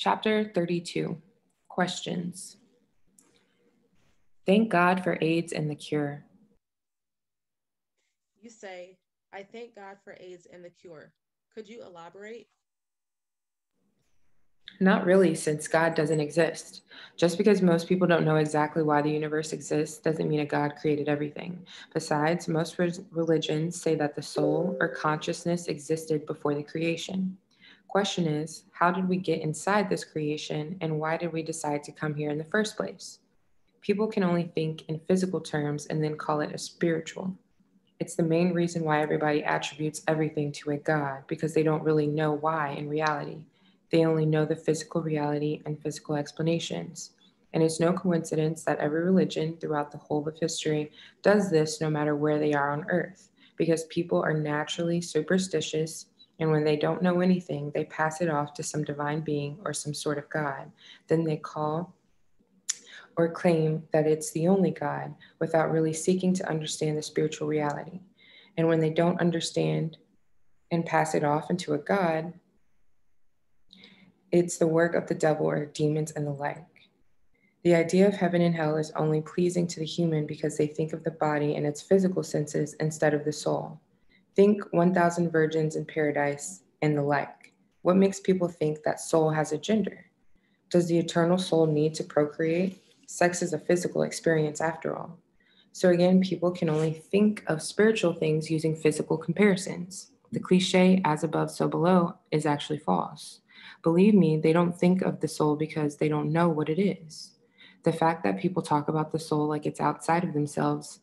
Chapter 32 Questions. Thank God for AIDS and the cure. You say, I thank God for AIDS and the cure. Could you elaborate? Not really, since God doesn't exist. Just because most people don't know exactly why the universe exists doesn't mean a God created everything. Besides, most religions say that the soul or consciousness existed before the creation. Question is, how did we get inside this creation and why did we decide to come here in the first place? People can only think in physical terms and then call it a spiritual. It's the main reason why everybody attributes everything to a God because they don't really know why in reality. They only know the physical reality and physical explanations. And it's no coincidence that every religion throughout the whole of history does this no matter where they are on earth, because people are naturally superstitious. And when they don't know anything, they pass it off to some divine being or some sort of God. Then they call or claim that it's the only God without really seeking to understand the spiritual reality. And when they don't understand and pass it off into a God, it's the work of the devil or demons and the like. The idea of heaven and hell is only pleasing to the human because they think of the body and its physical senses instead of the soul. Think 1,000 virgins in paradise and the like. What makes people think that soul has a gender? Does the eternal soul need to procreate? Sex is a physical experience after all. So again, people can only think of spiritual things using physical comparisons. The cliche, as above, so below, is actually false. Believe me, they don't think of the soul because they don't know what it is. The fact that people talk about the soul like it's outside of themselves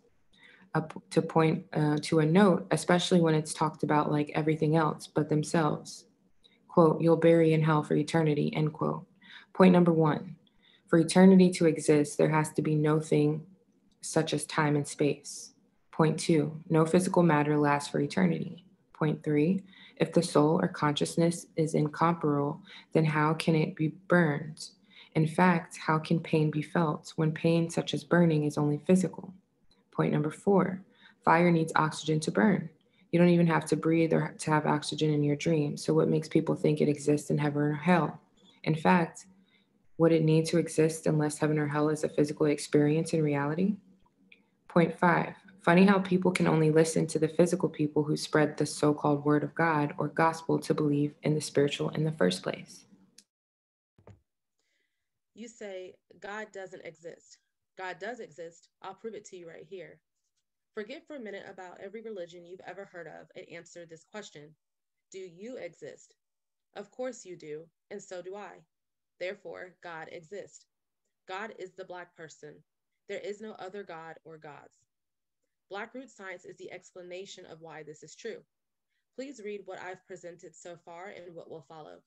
to point uh, to a note, especially when it's talked about like everything else but themselves. Quote, you'll bury in hell for eternity, end quote. Point number one for eternity to exist, there has to be no thing such as time and space. Point two, no physical matter lasts for eternity. Point three, if the soul or consciousness is incomparable, then how can it be burned? In fact, how can pain be felt when pain, such as burning, is only physical? Point number four fire needs oxygen to burn. You don't even have to breathe or to have oxygen in your dream. So, what makes people think it exists in heaven or hell? In fact, would it need to exist unless heaven or hell is a physical experience in reality? Point five funny how people can only listen to the physical people who spread the so called word of God or gospel to believe in the spiritual in the first place. You say God doesn't exist. God does exist. I'll prove it to you right here. Forget for a minute about every religion you've ever heard of and answer this question Do you exist? Of course you do, and so do I. Therefore, God exists. God is the Black person. There is no other God or gods. Black root science is the explanation of why this is true. Please read what I've presented so far and what will follow.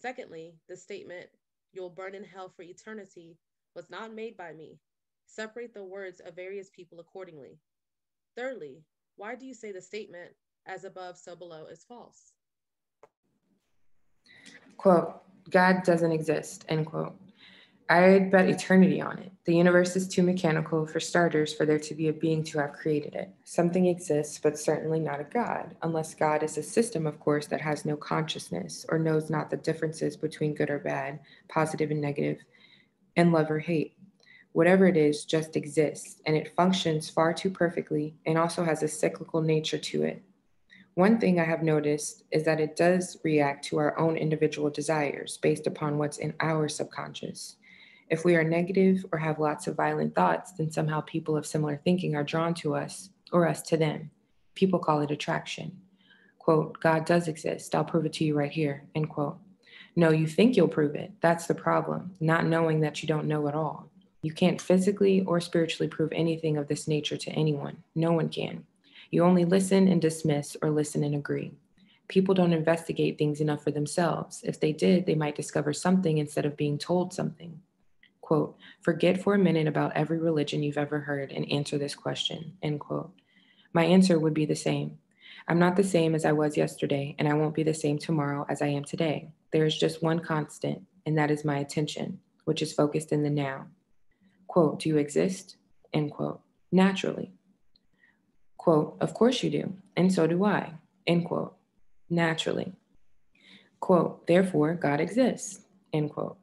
Secondly, the statement, you'll burn in hell for eternity, was not made by me. Separate the words of various people accordingly. Thirdly, why do you say the statement, as above, so below, is false? Quote, God doesn't exist, end quote. I'd bet eternity on it. The universe is too mechanical, for starters, for there to be a being to have created it. Something exists, but certainly not a God, unless God is a system, of course, that has no consciousness or knows not the differences between good or bad, positive and negative, and love or hate. Whatever it is just exists, and it functions far too perfectly and also has a cyclical nature to it. One thing I have noticed is that it does react to our own individual desires based upon what's in our subconscious. If we are negative or have lots of violent thoughts, then somehow people of similar thinking are drawn to us or us to them. People call it attraction. Quote, God does exist. I'll prove it to you right here. End quote. No, you think you'll prove it. That's the problem, not knowing that you don't know at all. You can't physically or spiritually prove anything of this nature to anyone. No one can. You only listen and dismiss or listen and agree. People don't investigate things enough for themselves. If they did, they might discover something instead of being told something. Quote, forget for a minute about every religion you've ever heard and answer this question, end quote. My answer would be the same. I'm not the same as I was yesterday, and I won't be the same tomorrow as I am today. There is just one constant, and that is my attention, which is focused in the now. Quote, do you exist? End quote. Naturally. Quote, of course you do, and so do I. End quote. Naturally. Quote, therefore, God exists. end quote.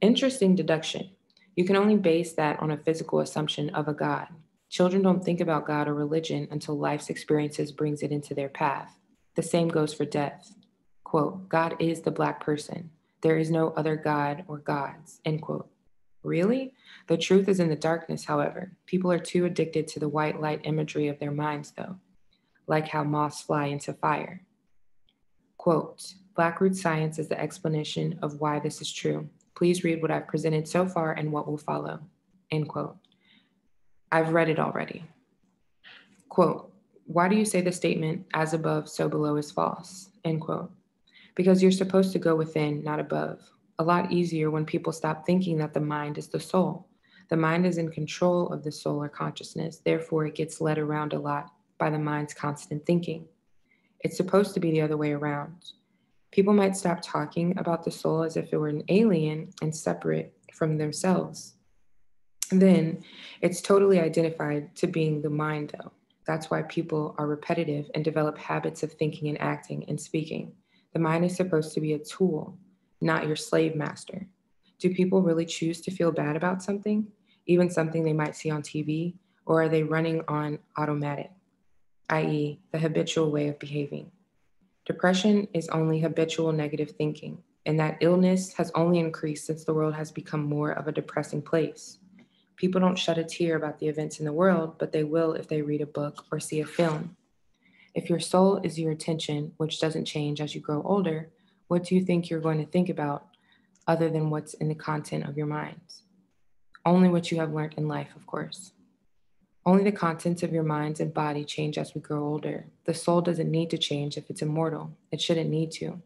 Interesting deduction. You can only base that on a physical assumption of a God. Children don't think about God or religion until life's experiences brings it into their path. The same goes for death. Quote, God is the black person. There is no other God or gods, end quote. Really? The truth is in the darkness, however. People are too addicted to the white light imagery of their minds, though, like how moths fly into fire. Quote, Blackroot Science is the explanation of why this is true. Please read what I've presented so far and what will follow. End quote. I've read it already. Quote, why do you say the statement, as above, so below is false? End quote. Because you're supposed to go within, not above. A lot easier when people stop thinking that the mind is the soul. The mind is in control of the soul or consciousness, therefore, it gets led around a lot by the mind's constant thinking. It's supposed to be the other way around. People might stop talking about the soul as if it were an alien and separate from themselves. Then it's totally identified to being the mind, though. That's why people are repetitive and develop habits of thinking and acting and speaking. The mind is supposed to be a tool, not your slave master. Do people really choose to feel bad about something, even something they might see on TV, or are they running on automatic, i.e., the habitual way of behaving? Depression is only habitual negative thinking, and that illness has only increased since the world has become more of a depressing place. People don't shed a tear about the events in the world, but they will if they read a book or see a film. If your soul is your attention, which doesn't change as you grow older, what do you think you're going to think about other than what's in the content of your mind? Only what you have learned in life, of course. Only the contents of your minds and body change as we grow older. The soul doesn't need to change if it's immortal. It shouldn't need to.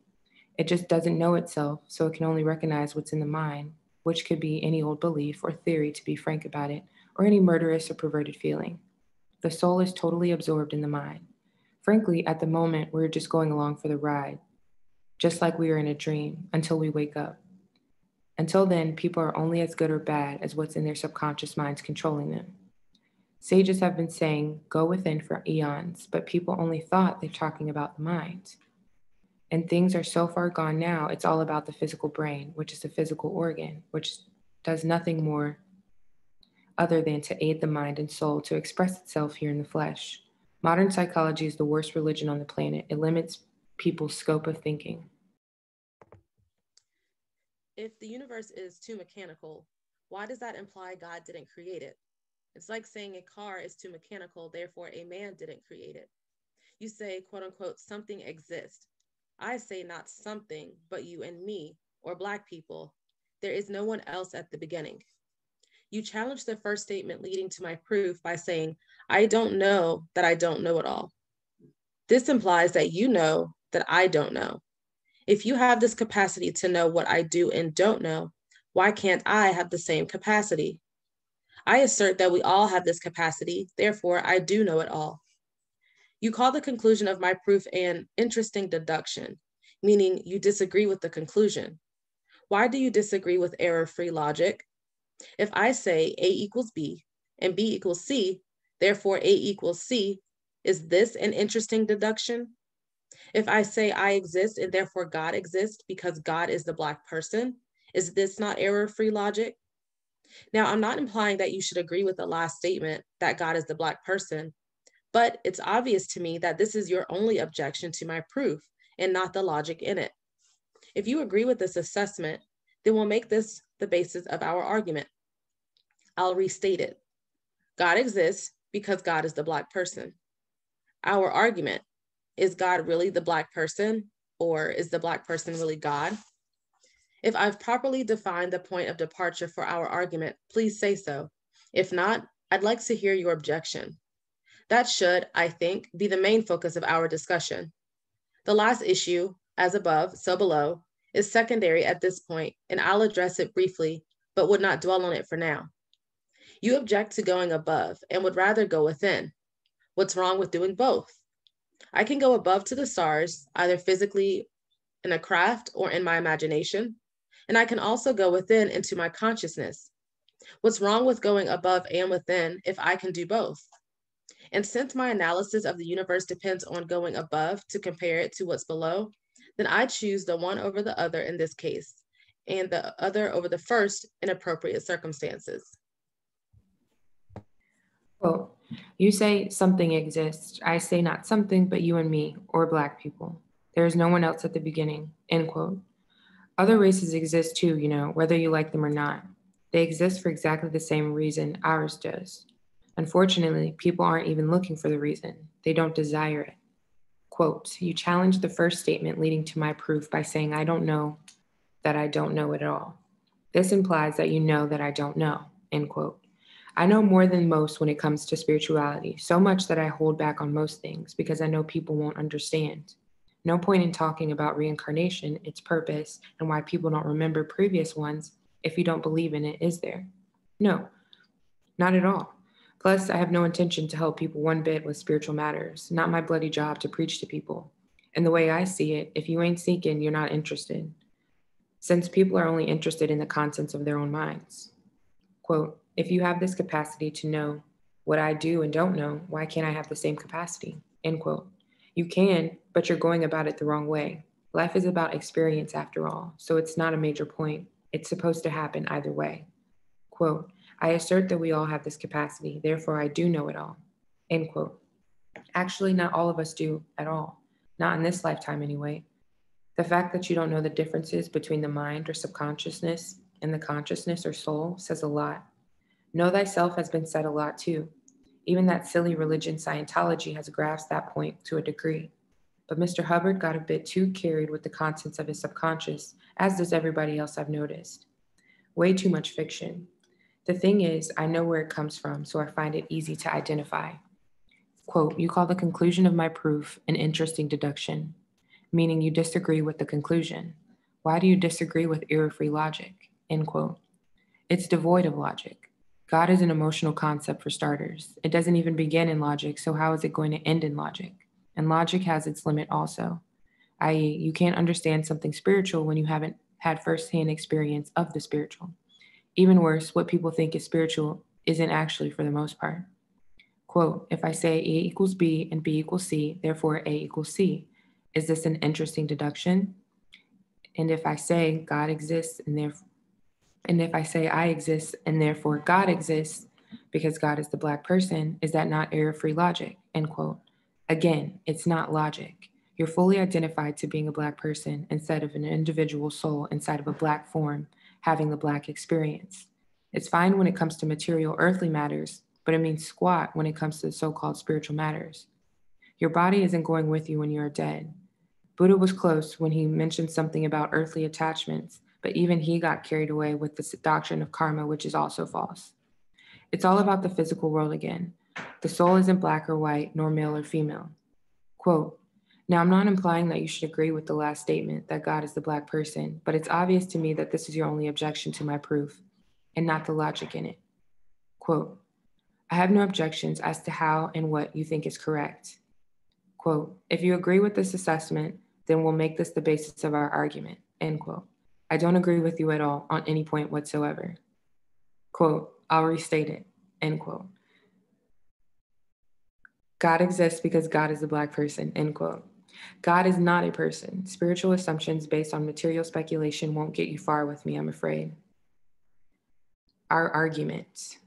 It just doesn't know itself, so it can only recognize what's in the mind, which could be any old belief or theory, to be frank about it, or any murderous or perverted feeling. The soul is totally absorbed in the mind. Frankly, at the moment, we're just going along for the ride, just like we are in a dream until we wake up. Until then, people are only as good or bad as what's in their subconscious minds controlling them. Sages have been saying, go within for eons, but people only thought they're talking about the mind. And things are so far gone now, it's all about the physical brain, which is a physical organ, which does nothing more other than to aid the mind and soul to express itself here in the flesh. Modern psychology is the worst religion on the planet. It limits people's scope of thinking. If the universe is too mechanical, why does that imply God didn't create it? It's like saying a car is too mechanical, therefore a man didn't create it. You say, quote unquote, something exists. I say not something, but you and me, or Black people. There is no one else at the beginning. You challenge the first statement leading to my proof by saying, I don't know that I don't know it all. This implies that you know that I don't know. If you have this capacity to know what I do and don't know, why can't I have the same capacity? I assert that we all have this capacity, therefore, I do know it all. You call the conclusion of my proof an interesting deduction, meaning you disagree with the conclusion. Why do you disagree with error free logic? If I say A equals B and B equals C, therefore A equals C, is this an interesting deduction? If I say I exist and therefore God exists because God is the Black person, is this not error free logic? Now, I'm not implying that you should agree with the last statement that God is the Black person, but it's obvious to me that this is your only objection to my proof and not the logic in it. If you agree with this assessment, then we'll make this the basis of our argument. I'll restate it. God exists because God is the Black person. Our argument is God really the Black person, or is the Black person really God? If I've properly defined the point of departure for our argument, please say so. If not, I'd like to hear your objection. That should, I think, be the main focus of our discussion. The last issue, as above, so below, is secondary at this point, and I'll address it briefly, but would not dwell on it for now. You object to going above and would rather go within. What's wrong with doing both? I can go above to the stars, either physically in a craft or in my imagination, and I can also go within into my consciousness. What's wrong with going above and within if I can do both? And since my analysis of the universe depends on going above to compare it to what's below, then I choose the one over the other in this case. and the other over the first in appropriate circumstances. Quote, you say something exists. I say not something, but you and me, or Black people. There is no one else at the beginning. End quote. Other races exist too, you know, whether you like them or not. They exist for exactly the same reason ours does. Unfortunately, people aren't even looking for the reason, they don't desire it. Quote, you challenge the first statement leading to my proof by saying, I don't know that I don't know it at all. This implies that you know that I don't know, end quote. I know more than most when it comes to spirituality, so much that I hold back on most things because I know people won't understand. No point in talking about reincarnation, its purpose, and why people don't remember previous ones if you don't believe in it, is there? No, not at all. Plus, I have no intention to help people one bit with spiritual matters, not my bloody job to preach to people. And the way I see it, if you ain't seeking, you're not interested. Since people are only interested in the contents of their own minds. Quote, if you have this capacity to know what I do and don't know, why can't I have the same capacity? End quote. You can, but you're going about it the wrong way. Life is about experience after all, so it's not a major point. It's supposed to happen either way. Quote, I assert that we all have this capacity, therefore I do know it all. End quote. Actually, not all of us do at all, not in this lifetime anyway. The fact that you don't know the differences between the mind or subconsciousness and the consciousness or soul says a lot Know thyself has been said a lot too. Even that silly religion Scientology has grasped that point to a degree. But Mr. Hubbard got a bit too carried with the contents of his subconscious, as does everybody else I've noticed. Way too much fiction. The thing is, I know where it comes from, so I find it easy to identify. Quote, you call the conclusion of my proof an interesting deduction, meaning you disagree with the conclusion. Why do you disagree with error free logic? End quote. It's devoid of logic. God is an emotional concept for starters. It doesn't even begin in logic, so how is it going to end in logic? And logic has its limit also, i.e., you can't understand something spiritual when you haven't had firsthand experience of the spiritual. Even worse, what people think is spiritual isn't actually for the most part. Quote, if I say A equals B and B equals C, therefore A equals C, is this an interesting deduction? And if I say God exists and therefore and if I say I exist and therefore God exists because God is the Black person, is that not error free logic? End quote. Again, it's not logic. You're fully identified to being a Black person instead of an individual soul inside of a Black form having the Black experience. It's fine when it comes to material earthly matters, but it means squat when it comes to the so called spiritual matters. Your body isn't going with you when you are dead. Buddha was close when he mentioned something about earthly attachments but even he got carried away with the doctrine of karma, which is also false. It's all about the physical world again. The soul isn't black or white, nor male or female. Quote, now, I'm not implying that you should agree with the last statement that God is the black person, but it's obvious to me that this is your only objection to my proof and not the logic in it. Quote, I have no objections as to how and what you think is correct. Quote, if you agree with this assessment, then we'll make this the basis of our argument, end quote. I don't agree with you at all on any point whatsoever. Quote, I'll restate it, end quote. God exists because God is a Black person, end quote. God is not a person. Spiritual assumptions based on material speculation won't get you far with me, I'm afraid. Our argument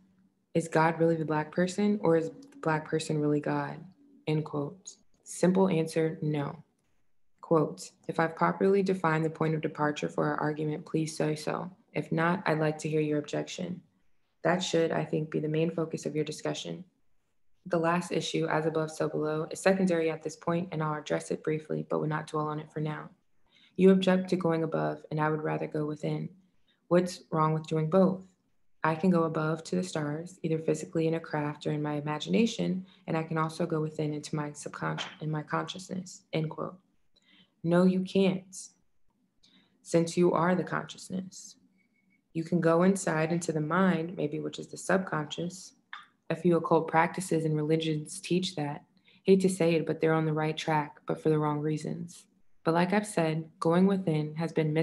is God really the Black person, or is the Black person really God? End quote. Simple answer no. Quote, if I've properly defined the point of departure for our argument, please say so. If not, I'd like to hear your objection. That should, I think, be the main focus of your discussion. The last issue, as above, so below, is secondary at this point, and I'll address it briefly, but will not dwell on it for now. You object to going above, and I would rather go within. What's wrong with doing both? I can go above to the stars, either physically in a craft or in my imagination, and I can also go within into my subconscious in my consciousness. End quote. No, you can't, since you are the consciousness. You can go inside into the mind, maybe which is the subconscious. A few occult practices and religions teach that. Hate to say it, but they're on the right track, but for the wrong reasons. But like I've said, going within has been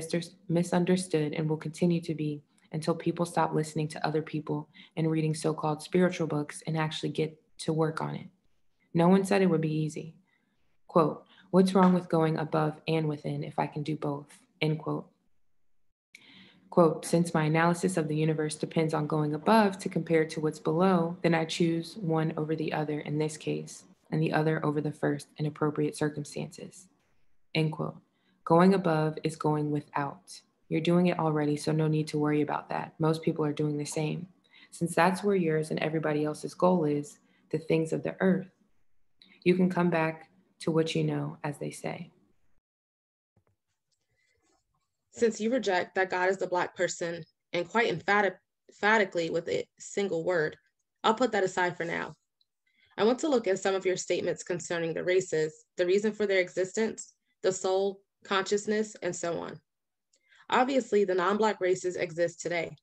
misunderstood and will continue to be until people stop listening to other people and reading so called spiritual books and actually get to work on it. No one said it would be easy. Quote, What's wrong with going above and within if I can do both? End quote. Quote, since my analysis of the universe depends on going above to compare to what's below, then I choose one over the other in this case, and the other over the first in appropriate circumstances. End quote. Going above is going without. You're doing it already, so no need to worry about that. Most people are doing the same. Since that's where yours and everybody else's goal is, the things of the earth, you can come back to what you know, as they say. Since you reject that God is the Black person, and quite emphatic, emphatically with a single word, I'll put that aside for now. I want to look at some of your statements concerning the races, the reason for their existence, the soul, consciousness, and so on. Obviously, the non Black races exist today.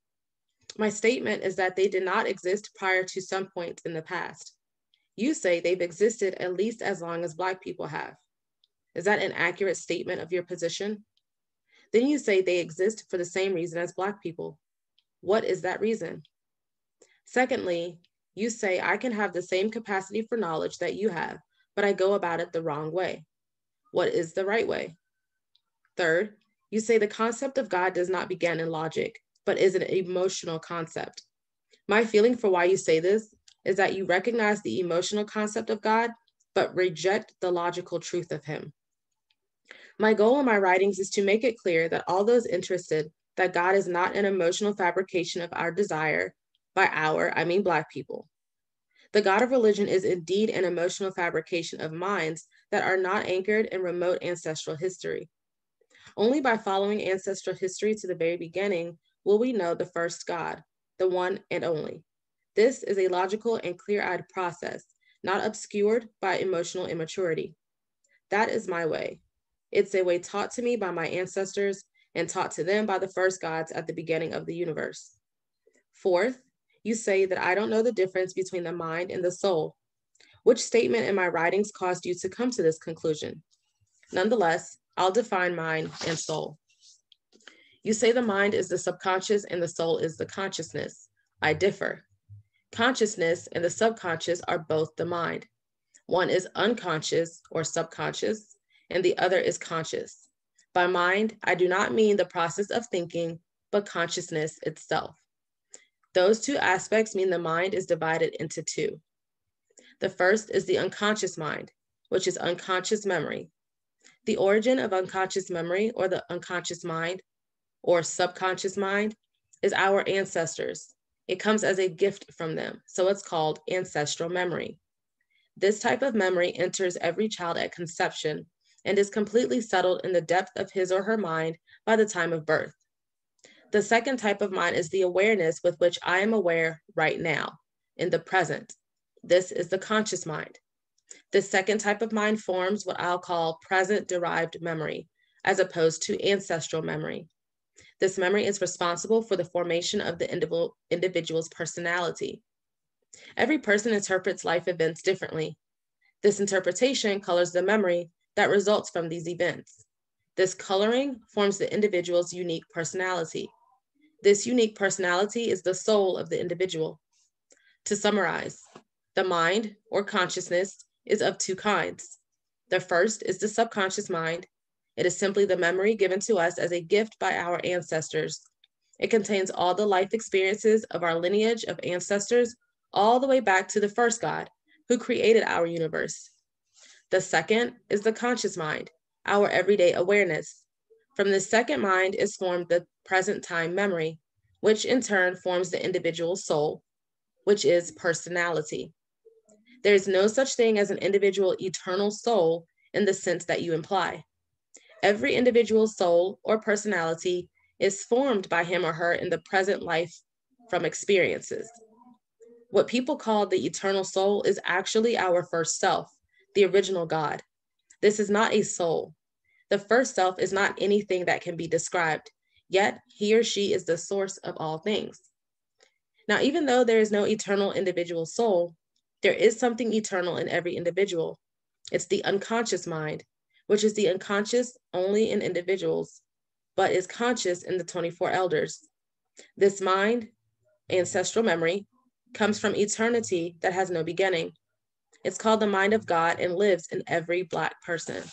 My statement is that they did not exist prior to some point in the past. You say they've existed at least as long as Black people have. Is that an accurate statement of your position? Then you say they exist for the same reason as Black people. What is that reason? Secondly, you say I can have the same capacity for knowledge that you have, but I go about it the wrong way. What is the right way? Third, you say the concept of God does not begin in logic, but is an emotional concept. My feeling for why you say this is that you recognize the emotional concept of God, but reject the logical truth of Him. My goal in my writings is to make it clear that all those interested that God is not an emotional fabrication of our desire, by our, I mean Black people. The God of religion is indeed an emotional fabrication of minds that are not anchored in remote ancestral history. Only by following ancestral history to the very beginning will we know the first God, the one and only. This is a logical and clear eyed process, not obscured by emotional immaturity. That is my way. It's a way taught to me by my ancestors and taught to them by the first gods at the beginning of the universe. Fourth, you say that I don't know the difference between the mind and the soul. Which statement in my writings caused you to come to this conclusion? Nonetheless, I'll define mind and soul. You say the mind is the subconscious and the soul is the consciousness. I differ. Consciousness and the subconscious are both the mind. One is unconscious or subconscious, and the other is conscious. By mind, I do not mean the process of thinking, but consciousness itself. Those two aspects mean the mind is divided into two. The first is the unconscious mind, which is unconscious memory, the origin of unconscious memory or the unconscious mind or subconscious mind is our ancestors. It comes as a gift from them, so it's called ancestral memory. This type of memory enters every child at conception and is completely settled in the depth of his or her mind by the time of birth. The second type of mind is the awareness with which I am aware right now, in the present. This is the conscious mind. This second type of mind forms what I'll call present derived memory, as opposed to ancestral memory. This memory is responsible for the formation of the individual's personality. Every person interprets life events differently. This interpretation colors the memory that results from these events. This coloring forms the individual's unique personality. This unique personality is the soul of the individual. To summarize, the mind or consciousness is of two kinds. The first is the subconscious mind. It is simply the memory given to us as a gift by our ancestors. It contains all the life experiences of our lineage of ancestors, all the way back to the first God who created our universe. The second is the conscious mind, our everyday awareness. From the second mind is formed the present time memory, which in turn forms the individual soul, which is personality. There is no such thing as an individual eternal soul in the sense that you imply. Every individual soul or personality is formed by him or her in the present life from experiences. What people call the eternal soul is actually our first self, the original God. This is not a soul. The first self is not anything that can be described, yet he or she is the source of all things. Now, even though there is no eternal individual soul, there is something eternal in every individual. It's the unconscious mind, which is the unconscious only in individuals, but is conscious in the 24 elders. This mind, ancestral memory, comes from eternity that has no beginning. It's called the mind of God and lives in every Black person.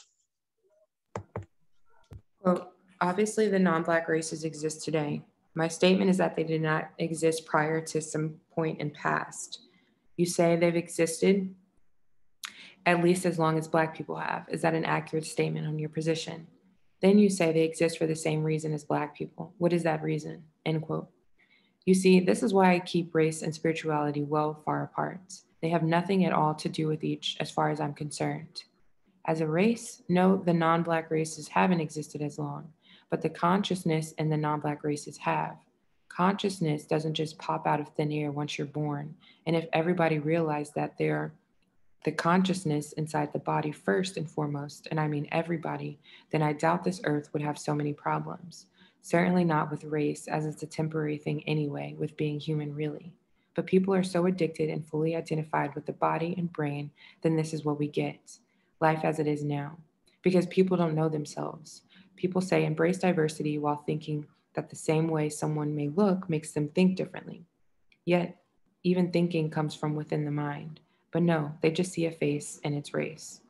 Well, obviously, the non Black races exist today. My statement is that they did not exist prior to some point in past. You say they've existed at least as long as Black people have. Is that an accurate statement on your position? Then you say they exist for the same reason as Black people. What is that reason? End quote. You see, this is why I keep race and spirituality well far apart. They have nothing at all to do with each, as far as I'm concerned. As a race, no, the non Black races haven't existed as long, but the consciousness and the non Black races have. Consciousness doesn't just pop out of thin air once you're born. And if everybody realized that they're the consciousness inside the body first and foremost, and I mean everybody, then I doubt this earth would have so many problems. Certainly not with race, as it's a temporary thing anyway, with being human really. But people are so addicted and fully identified with the body and brain, then this is what we get life as it is now. Because people don't know themselves. People say embrace diversity while thinking that the same way someone may look makes them think differently. Yet, even thinking comes from within the mind. But no, they just see a face and it's race.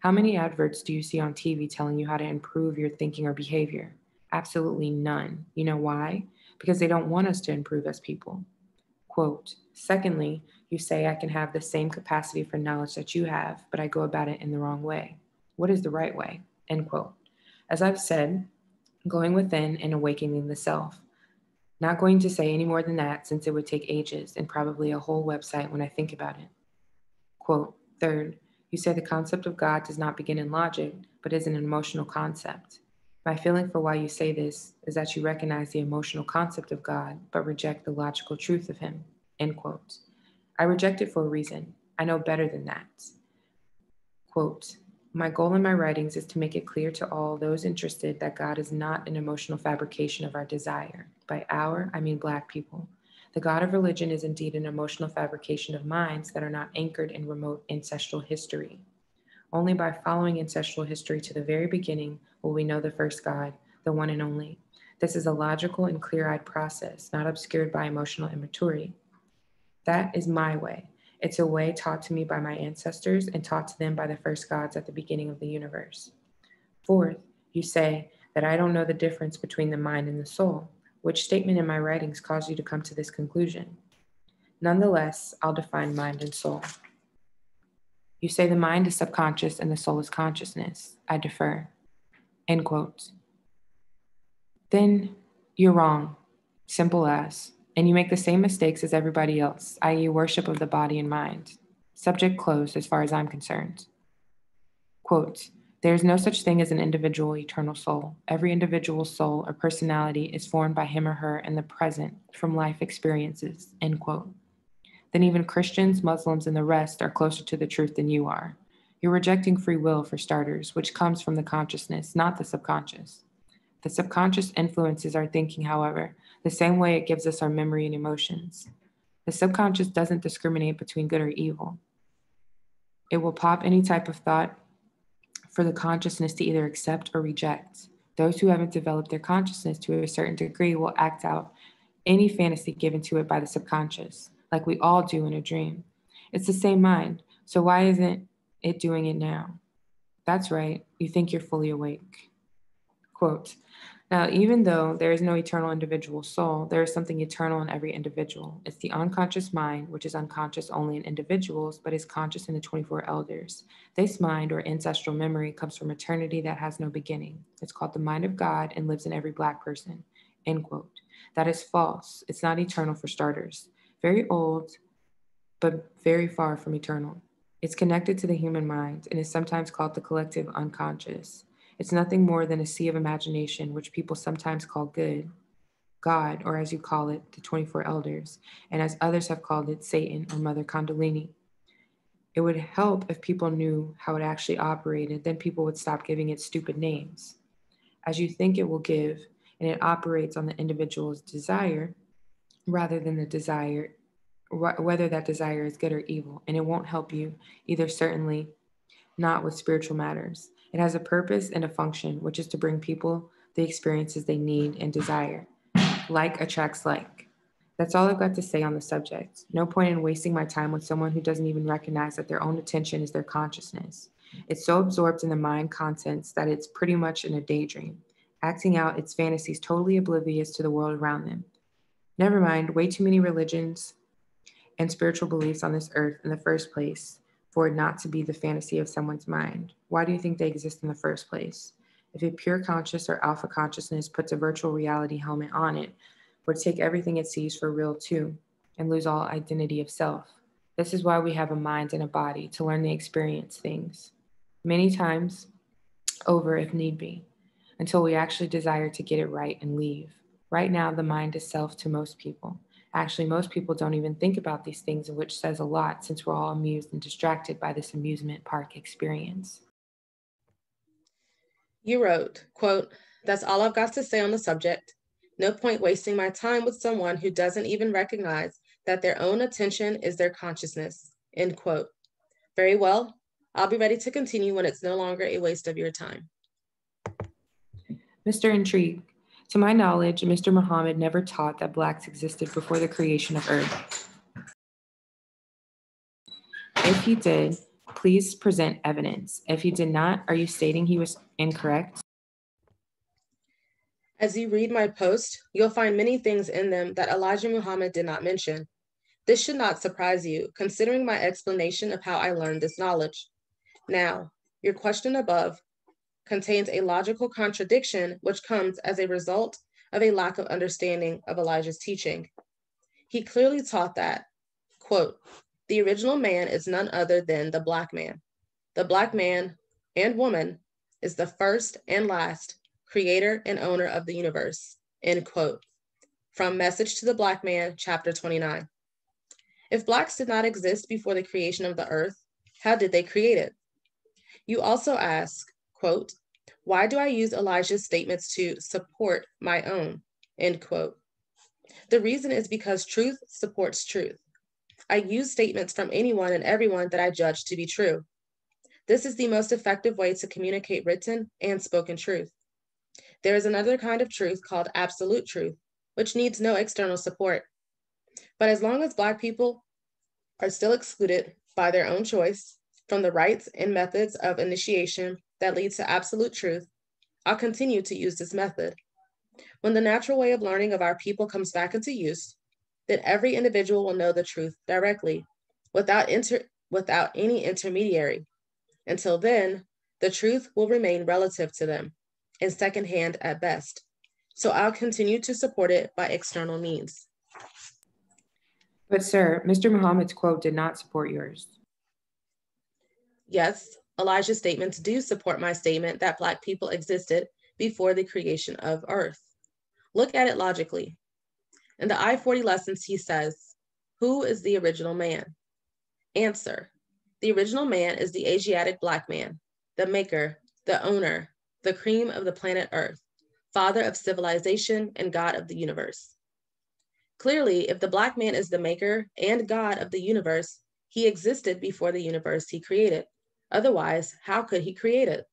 How many adverts do you see on TV telling you how to improve your thinking or behavior? Absolutely none. You know why? Because they don't want us to improve as people. Quote, secondly, you say I can have the same capacity for knowledge that you have, but I go about it in the wrong way. What is the right way? End quote. As I've said, going within and awakening the self. Not going to say any more than that since it would take ages and probably a whole website when I think about it. Quote, third, you say the concept of God does not begin in logic, but is an emotional concept. My feeling for why you say this is that you recognize the emotional concept of God, but reject the logical truth of Him. End quote. I reject it for a reason. I know better than that. Quote, my goal in my writings is to make it clear to all those interested that God is not an emotional fabrication of our desire. By our, I mean Black people. The God of religion is indeed an emotional fabrication of minds that are not anchored in remote ancestral history. Only by following ancestral history to the very beginning will we know the first God, the one and only. This is a logical and clear eyed process, not obscured by emotional immaturity. That is my way. It's a way taught to me by my ancestors and taught to them by the first gods at the beginning of the universe. Fourth, you say that I don't know the difference between the mind and the soul. Which statement in my writings caused you to come to this conclusion? Nonetheless, I'll define mind and soul. You say the mind is subconscious and the soul is consciousness. I defer. End quote. Then you're wrong. Simple as. And you make the same mistakes as everybody else, i.e., worship of the body and mind. Subject closed as far as I'm concerned. Quote There is no such thing as an individual eternal soul. Every individual soul or personality is formed by him or her in the present from life experiences. End quote then even Christians, Muslims, and the rest are closer to the truth than you are. You're rejecting free will, for starters, which comes from the consciousness, not the subconscious. The subconscious influences our thinking, however, the same way it gives us our memory and emotions. The subconscious doesn't discriminate between good or evil. It will pop any type of thought for the consciousness to either accept or reject. Those who haven't developed their consciousness to a certain degree will act out any fantasy given to it by the subconscious like we all do in a dream. It's the same mind. So why isn't it doing it now? That's right. You think you're fully awake. Quote Now, even though there is no eternal individual soul, there is something eternal in every individual. It's the unconscious mind, which is unconscious only in individuals, but is conscious in the 24 elders. This mind or ancestral memory comes from eternity that has no beginning. It's called the mind of God and lives in every Black person. End quote. That is false. It's not eternal for starters very old, but very far from eternal. It's connected to the human mind and is sometimes called the collective unconscious. It's nothing more than a sea of imagination, which people sometimes call good, God, or as you call it, the 24 elders, and as others have called it, Satan or Mother Kundalini. It would help if people knew how it actually operated, then people would stop giving it stupid names. As you think it will give, and it operates on the individual's desire, rather than the desire, whether that desire is good or evil. And it won't help you either, certainly not with spiritual matters. It has a purpose and a function, which is to bring people the experiences they need and desire. Like attracts like. That's all I've got to say on the subject. No point in wasting my time with someone who doesn't even recognize that their own attention is their consciousness. It's so absorbed in the mind contents that it's pretty much in a daydream. acting out its fantasies totally oblivious to the world around them. Never mind, way too many religions and spiritual beliefs on this earth in the first place for it not to be the fantasy of someone's mind. Why do you think they exist in the first place? If a pure conscious or alpha consciousness puts a virtual reality helmet on it, would take everything it sees for real too and lose all identity of self. This is why we have a mind and a body to learn to experience things many times over if need be, until we actually desire to get it right and leave. Right now, the mind is self to most people. Actually, most people don't even think about these things, which says a lot since we're all amused and distracted by this amusement park experience. You wrote, quote, That's all I've got to say on the subject. No point wasting my time with someone who doesn't even recognize that their own attention is their consciousness, end quote. Very well, I'll be ready to continue when it's no longer a waste of your time. Mr. Intrigue, to my knowledge, Mr. Muhammad never taught that blacks existed before the creation of Earth. If he did, please present evidence. If he did not, are you stating he was incorrect? As you read my post, you'll find many things in them that Elijah Muhammad did not mention. This should not surprise you, considering my explanation of how I learned this knowledge. Now, your question above contains a logical contradiction which comes as a result of a lack of understanding of Elijah's teaching. He clearly taught that, quote, the original man is none other than the black man. The black man and woman is the first and last creator and owner of the universe, end quote. From Message to the Black Man, chapter 29. If Blacks did not exist before the creation of the earth, how did they create it? You also ask, quote, why do I use Elijah's statements to support my own, end quote. The reason is because truth supports truth. I use statements from anyone and everyone that I judge to be true. This is the most effective way to communicate written and spoken truth. There is another kind of truth called absolute truth, which needs no external support. But as long as Black people are still excluded by their own choice from the rites and methods of initiation that lead to absolute truth, I'll continue to use this method. When the natural way of learning of our people comes back into use, then every individual will know the truth directly without, inter- without any intermediary. Until then, the truth will remain relative to them and secondhand at best. So I'll continue to support it by external means. But, sir, Mr. Muhammad's quote did not support yours. Yes, Elijah's statements do support my statement that Black people existed before the creation of Earth. Look at it logically. In the I 40 lessons, he says, Who is the original man? Answer The original man is the Asiatic Black man, the maker, the owner, the cream of the planet Earth, father of civilization and God of the universe. Clearly, if the Black man is the maker and God of the universe, he existed before the universe he created. Otherwise, how could he create it?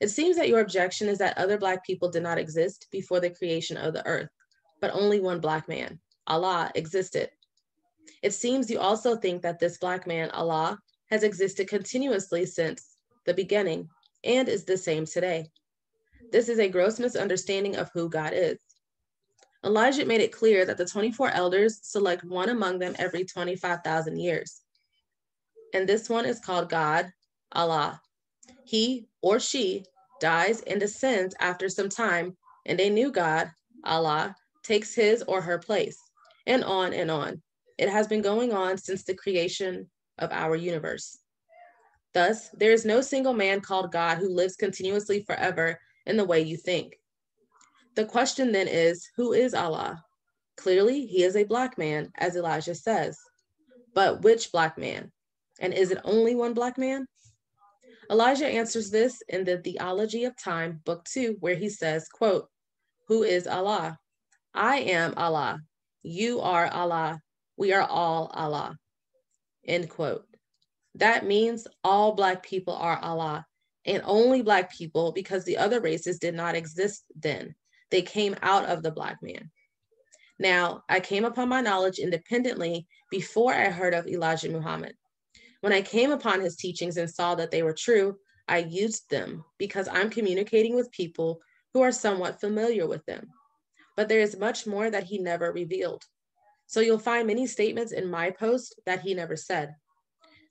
It seems that your objection is that other Black people did not exist before the creation of the earth, but only one Black man, Allah, existed. It seems you also think that this Black man, Allah, has existed continuously since the beginning and is the same today. This is a gross misunderstanding of who God is. Elijah made it clear that the 24 elders select one among them every 25,000 years. And this one is called God, Allah. He or she dies and descends after some time, and a new God, Allah, takes his or her place, and on and on. It has been going on since the creation of our universe. Thus, there is no single man called God who lives continuously forever in the way you think. The question then is who is Allah? Clearly, he is a black man, as Elijah says. But which black man? And is it only one black man? Elijah answers this in the Theology of Time, Book 2, where he says, quote, Who is Allah? I am Allah. You are Allah. We are all Allah. End quote. That means all Black people are Allah and only Black people because the other races did not exist then. They came out of the Black man. Now, I came upon my knowledge independently before I heard of Elijah Muhammad. When I came upon his teachings and saw that they were true, I used them because I'm communicating with people who are somewhat familiar with them. But there is much more that he never revealed. So you'll find many statements in my post that he never said.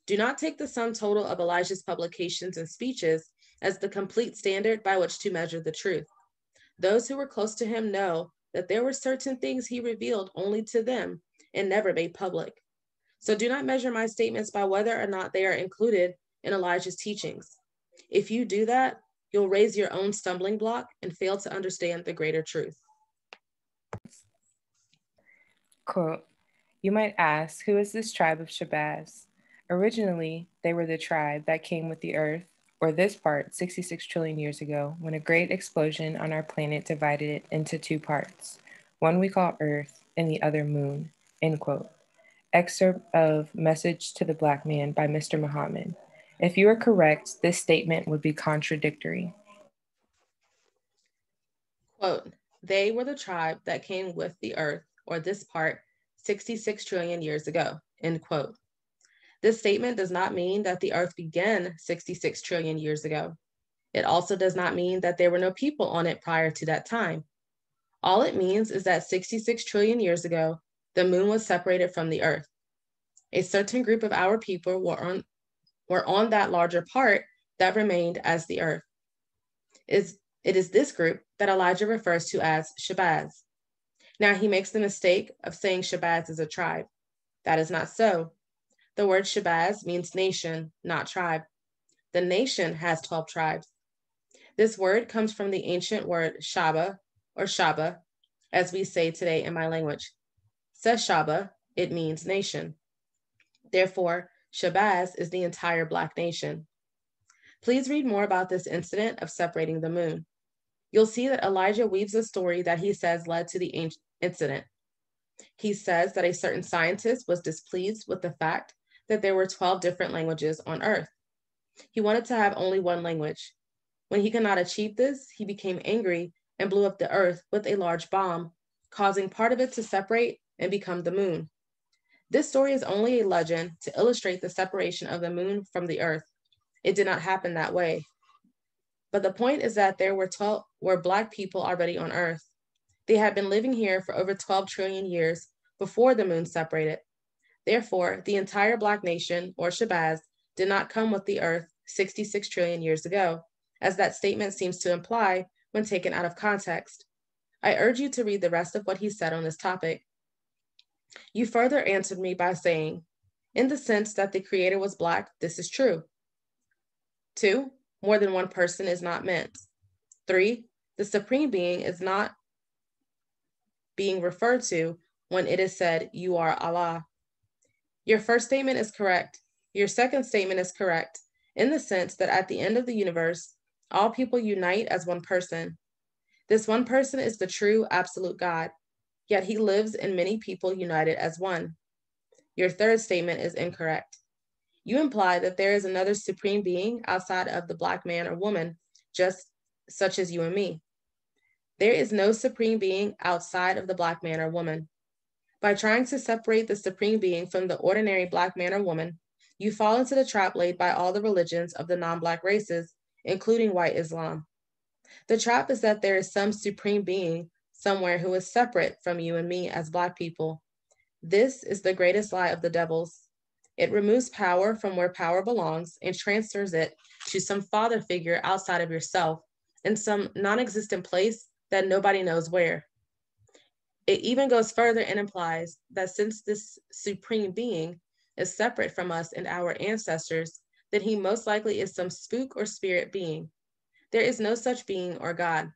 Do not take the sum total of Elijah's publications and speeches as the complete standard by which to measure the truth. Those who were close to him know that there were certain things he revealed only to them and never made public. So do not measure my statements by whether or not they are included in Elijah's teachings. If you do that, you'll raise your own stumbling block and fail to understand the greater truth. Quote, you might ask, who is this tribe of Shabazz? Originally, they were the tribe that came with the earth, or this part, 66 trillion years ago, when a great explosion on our planet divided it into two parts. One we call Earth and the other Moon. End quote. Excerpt of Message to the Black Man by Mr. Muhammad. If you are correct, this statement would be contradictory. Quote, they were the tribe that came with the earth, or this part, 66 trillion years ago, end quote. This statement does not mean that the earth began 66 trillion years ago. It also does not mean that there were no people on it prior to that time. All it means is that 66 trillion years ago, the moon was separated from the earth. A certain group of our people were on, were on that larger part that remained as the earth. Is it is this group that Elijah refers to as Shabazz. Now he makes the mistake of saying Shabazz is a tribe. That is not so. The word Shabazz means nation, not tribe. The nation has 12 tribes. This word comes from the ancient word Shaba or Shaba, as we say today in my language. Says Shaba, it means nation. Therefore, Shabazz is the entire Black nation. Please read more about this incident of separating the moon. You'll see that Elijah weaves a story that he says led to the incident. He says that a certain scientist was displeased with the fact that there were 12 different languages on earth. He wanted to have only one language. When he could not achieve this, he became angry and blew up the earth with a large bomb, causing part of it to separate and become the moon. This story is only a legend to illustrate the separation of the moon from the earth. It did not happen that way. But the point is that there were 12 were black people already on earth. They had been living here for over 12 trillion years before the moon separated. Therefore, the entire black nation or Shabazz did not come with the earth 66 trillion years ago, as that statement seems to imply when taken out of context. I urge you to read the rest of what he said on this topic you further answered me by saying, in the sense that the creator was Black, this is true. Two, more than one person is not meant. Three, the supreme being is not being referred to when it is said, You are Allah. Your first statement is correct. Your second statement is correct in the sense that at the end of the universe, all people unite as one person. This one person is the true absolute God yet he lives in many people united as one. Your third statement is incorrect. You imply that there is another supreme being outside of the Black man or woman, just such as you and me. There is no supreme being outside of the Black man or woman. By trying to separate the supreme being from the ordinary Black man or woman, you fall into the trap laid by all the religions of the non Black races, including white Islam. The trap is that there is some supreme being somewhere who is separate from you and me as Black people. This is the greatest lie of the devil's. It removes power from where power belongs and transfers it to some father figure outside of yourself in some non existent place that nobody knows where. It even goes further and implies that since this supreme being is separate from us and our ancestors, that he most likely is some spook or spirit being. There is no such being or God.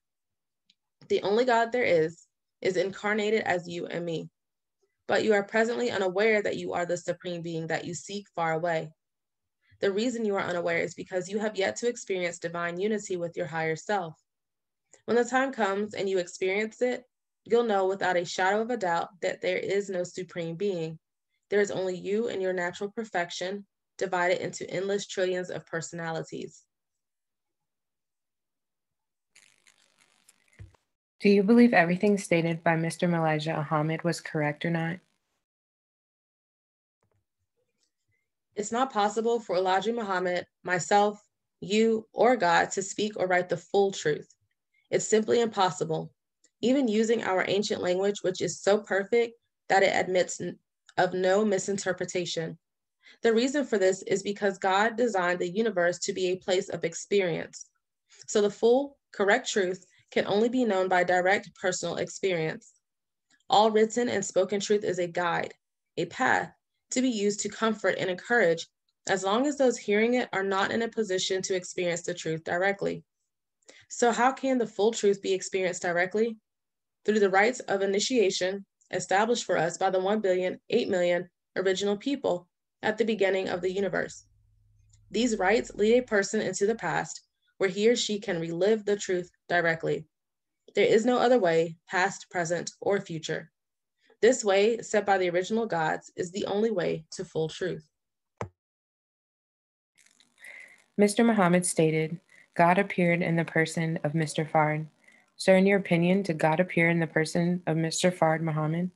The only God there is is incarnated as you and me. But you are presently unaware that you are the supreme being that you seek far away. The reason you are unaware is because you have yet to experience divine unity with your higher self. When the time comes and you experience it, you'll know without a shadow of a doubt that there is no supreme being. There is only you and your natural perfection divided into endless trillions of personalities. Do you believe everything stated by Mr. Elijah Muhammad was correct or not? It's not possible for Elijah Muhammad, myself, you, or God to speak or write the full truth. It's simply impossible, even using our ancient language, which is so perfect that it admits of no misinterpretation. The reason for this is because God designed the universe to be a place of experience. So the full, correct truth can only be known by direct personal experience. All written and spoken truth is a guide, a path to be used to comfort and encourage as long as those hearing it are not in a position to experience the truth directly. So, how can the full truth be experienced directly? Through the rites of initiation established for us by the 1 billion, 8 million original people at the beginning of the universe. These rites lead a person into the past where he or she can relive the truth directly. There is no other way, past, present, or future. This way, set by the original gods, is the only way to full truth. Mr. Muhammad stated, God appeared in the person of Mr. Fard. Sir, in your opinion, did God appear in the person of Mr. Fard Muhammad?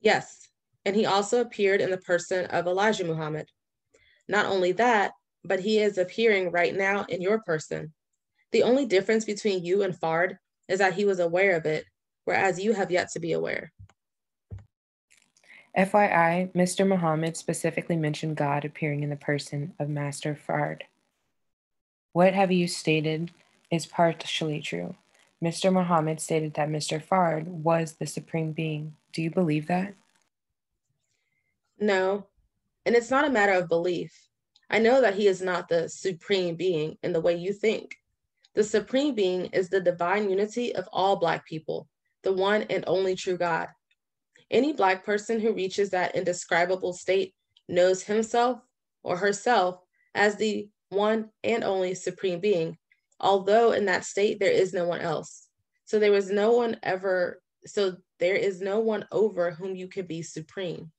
Yes, and he also appeared in the person of Elijah Muhammad. Not only that, but he is appearing right now in your person. The only difference between you and Fard is that he was aware of it, whereas you have yet to be aware. FYI, Mr. Muhammad specifically mentioned God appearing in the person of Master Fard. What have you stated is partially true. Mr. Muhammad stated that Mr. Fard was the supreme being. Do you believe that? No, and it's not a matter of belief. I know that he is not the supreme being in the way you think. The supreme being is the divine unity of all Black people, the one and only true God. Any Black person who reaches that indescribable state knows himself or herself as the one and only supreme being, although in that state there is no one else. So there was no one ever, so there is no one over whom you can be supreme.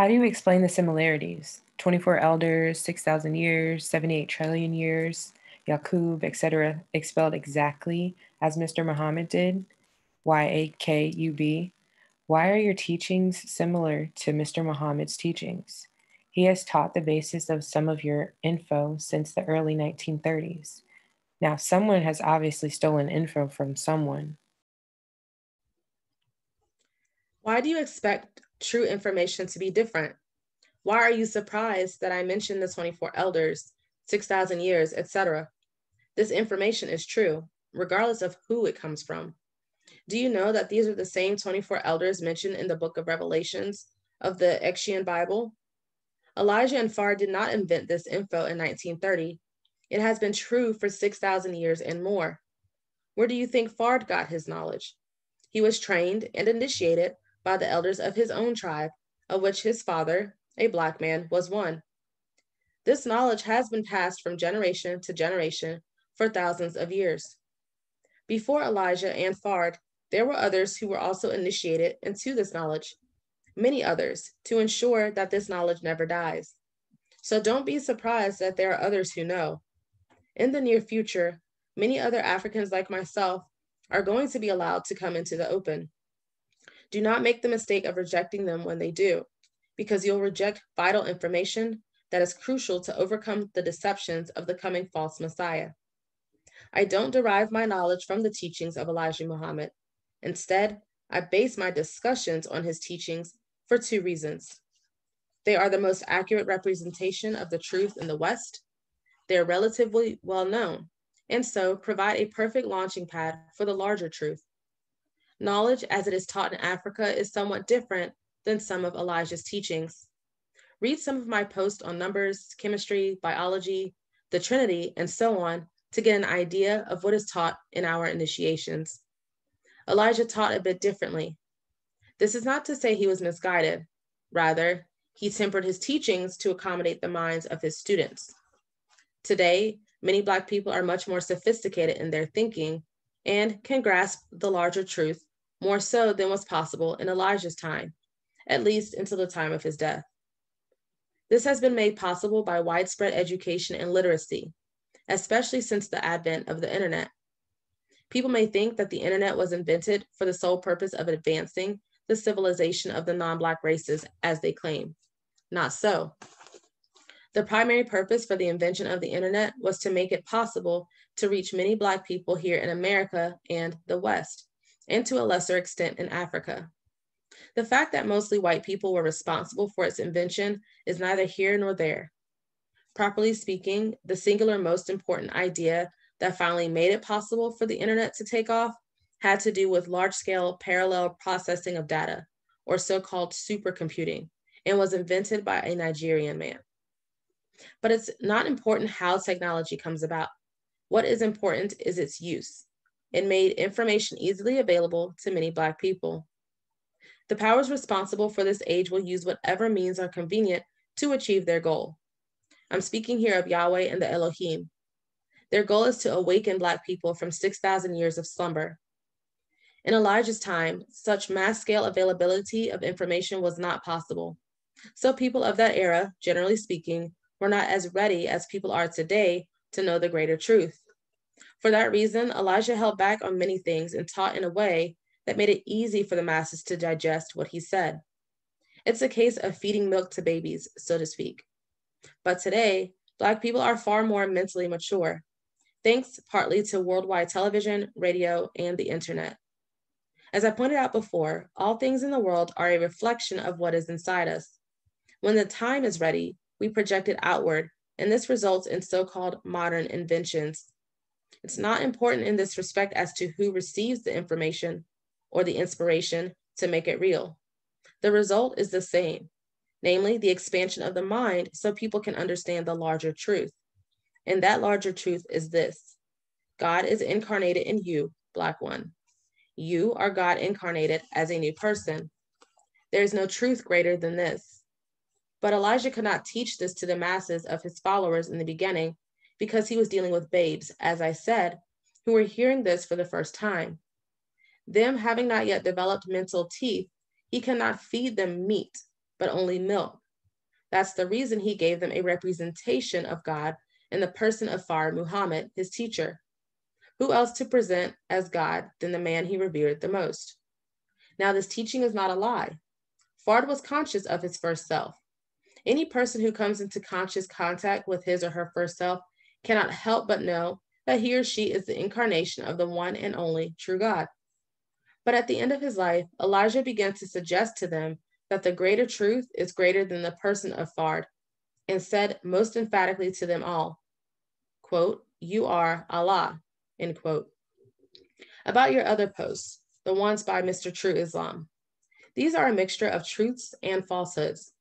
How do you explain the similarities? 24 elders, 6,000 years, 78 trillion years, Yakub, etc., expelled exactly as Mr. Muhammad did? Y A K U B. Why are your teachings similar to Mr. Muhammad's teachings? He has taught the basis of some of your info since the early 1930s. Now, someone has obviously stolen info from someone. Why do you expect true information to be different? Why are you surprised that I mentioned the 24 elders, 6,000 years, etc.? This information is true, regardless of who it comes from. Do you know that these are the same 24 elders mentioned in the book of Revelations of the Echian Bible? Elijah and Fard did not invent this info in 1930. It has been true for 6,000 years and more. Where do you think Fard got his knowledge? He was trained and initiated by the elders of his own tribe, of which his father, a Black man, was one. This knowledge has been passed from generation to generation for thousands of years. Before Elijah and Fard, there were others who were also initiated into this knowledge, many others, to ensure that this knowledge never dies. So don't be surprised that there are others who know. In the near future, many other Africans like myself are going to be allowed to come into the open. Do not make the mistake of rejecting them when they do, because you'll reject vital information that is crucial to overcome the deceptions of the coming false Messiah. I don't derive my knowledge from the teachings of Elijah Muhammad, Instead, I base my discussions on his teachings for two reasons. They are the most accurate representation of the truth in the West. They are relatively well known, and so provide a perfect launching pad for the larger truth. Knowledge as it is taught in Africa is somewhat different than some of Elijah's teachings. Read some of my posts on numbers, chemistry, biology, the Trinity, and so on to get an idea of what is taught in our initiations. Elijah taught a bit differently. This is not to say he was misguided. Rather, he tempered his teachings to accommodate the minds of his students. Today, many Black people are much more sophisticated in their thinking and can grasp the larger truth more so than was possible in Elijah's time, at least until the time of his death. This has been made possible by widespread education and literacy, especially since the advent of the internet. People may think that the internet was invented for the sole purpose of advancing the civilization of the non Black races, as they claim. Not so. The primary purpose for the invention of the internet was to make it possible to reach many Black people here in America and the West, and to a lesser extent in Africa. The fact that mostly white people were responsible for its invention is neither here nor there. Properly speaking, the singular most important idea that finally made it possible for the internet to take off had to do with large scale parallel processing of data, or so called supercomputing, and was invented by a Nigerian man. But it's not important how technology comes about. What is important is its use. It made information easily available to many Black people. The powers responsible for this age will use whatever means are convenient to achieve their goal. I'm speaking here of Yahweh and the Elohim. Their goal is to awaken Black people from 6,000 years of slumber. In Elijah's time, such mass scale availability of information was not possible. So people of that era, generally speaking, were not as ready as people are today to know the greater truth. For that reason, Elijah held back on many things and taught in a way that made it easy for the masses to digest what he said. It's a case of feeding milk to babies, so to speak. But today, Black people are far more mentally mature, thanks partly to worldwide television, radio, and the internet. As I pointed out before, all things in the world are a reflection of what is inside us. When the time is ready, we project it outward, and this results in so called modern inventions. It's not important in this respect as to who receives the information or the inspiration to make it real. The result is the same namely, the expansion of the mind so people can understand the larger truth. And that larger truth is this God is incarnated in you, Black one. You are God incarnated as a new person. There is no truth greater than this. But Elijah could not teach this to the masses of his followers in the beginning because he was dealing with babes, as I said, who were hearing this for the first time. Them having not yet developed mental teeth, he cannot feed them meat but only milk. That's the reason he gave them a representation of God in the person of Fard Muhammad, his teacher. Who else to present as God than the man he revered the most? Now, this teaching is not a lie. Fard was conscious of his first self. Any person who comes into conscious contact with his or her first self cannot help but know that he or she is the incarnation of the one and only true God. But at the end of his life, Elijah began to suggest to them that the greater truth is greater than the person of Fard, and said most emphatically to them all, quote, you are Allah, end quote. About your other posts, the ones by Mr. True Islam. These are a mixture of truths and falsehoods.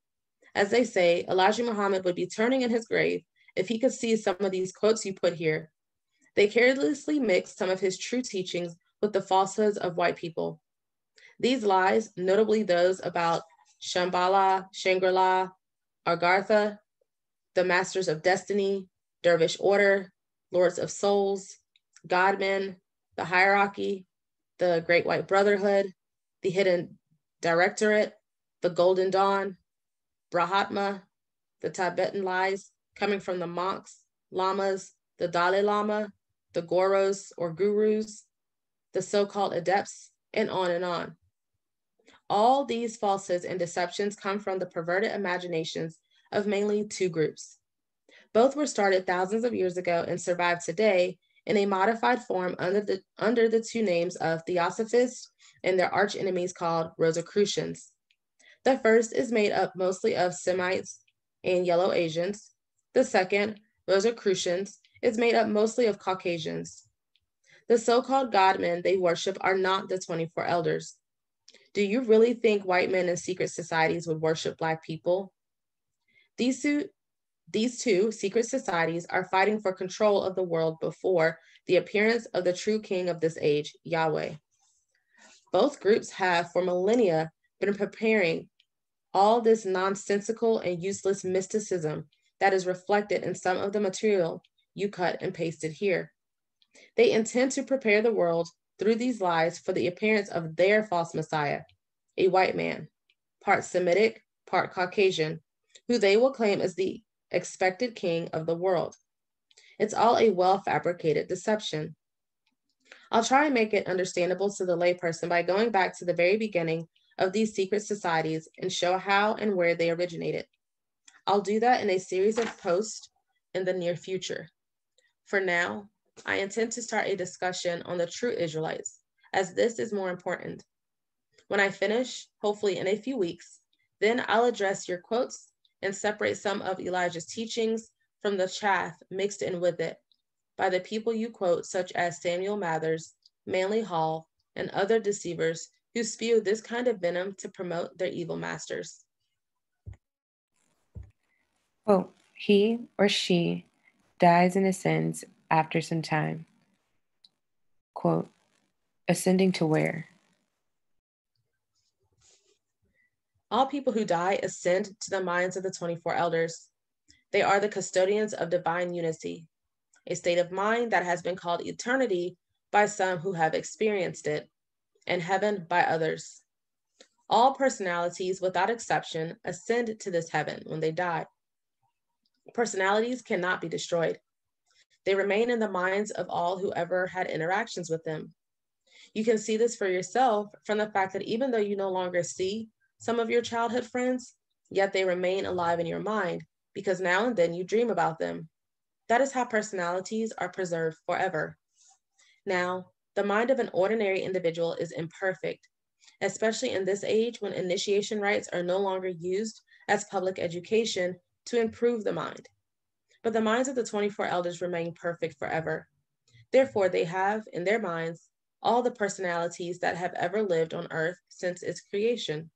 As they say, Elijah Muhammad would be turning in his grave if he could see some of these quotes you put here. They carelessly mix some of his true teachings with the falsehoods of white people. These lies, notably those about Shambhala, Shangri-La, Agartha, the Masters of Destiny, Dervish Order, Lords of Souls, Godmen, the Hierarchy, the Great White Brotherhood, the Hidden Directorate, the Golden Dawn, Brahmatma, the Tibetan lies coming from the monks, lamas, the Dalai Lama, the Goros or Gurus, the so called adepts, and on and on. All these falsehoods and deceptions come from the perverted imaginations of mainly two groups. Both were started thousands of years ago and survive today in a modified form under the, under the two names of Theosophists and their arch enemies called Rosicrucians. The first is made up mostly of Semites and Yellow Asians. The second, Rosicrucians, is made up mostly of Caucasians. The so called godmen they worship are not the 24 elders. Do you really think white men in secret societies would worship Black people? These two, these two secret societies are fighting for control of the world before the appearance of the true king of this age, Yahweh. Both groups have, for millennia, been preparing all this nonsensical and useless mysticism that is reflected in some of the material you cut and pasted here. They intend to prepare the world through these lies for the appearance of their false Messiah, a white man, part Semitic, part Caucasian, who they will claim is the expected king of the world. It's all a well fabricated deception. I'll try and make it understandable to the layperson by going back to the very beginning of these secret societies and show how and where they originated. I'll do that in a series of posts in the near future. For now, I intend to start a discussion on the true Israelites, as this is more important. When I finish, hopefully in a few weeks, then I'll address your quotes and separate some of Elijah's teachings from the chaff mixed in with it by the people you quote, such as Samuel Mathers, Manly Hall, and other deceivers who spew this kind of venom to promote their evil masters. Quote, he or she dies and ascends after some time. Quote, ascending to where? All people who die ascend to the minds of the 24 elders. They are the custodians of divine unity, a state of mind that has been called eternity by some who have experienced it, and heaven by others. All personalities, without exception, ascend to this heaven when they die. Personalities cannot be destroyed. They remain in the minds of all who ever had interactions with them. You can see this for yourself from the fact that even though you no longer see some of your childhood friends, yet they remain alive in your mind because now and then you dream about them. That is how personalities are preserved forever. Now, the mind of an ordinary individual is imperfect, especially in this age when initiation rites are no longer used as public education to improve the mind. But the minds of the 24 elders remain perfect forever. Therefore, they have in their minds all the personalities that have ever lived on earth since its creation.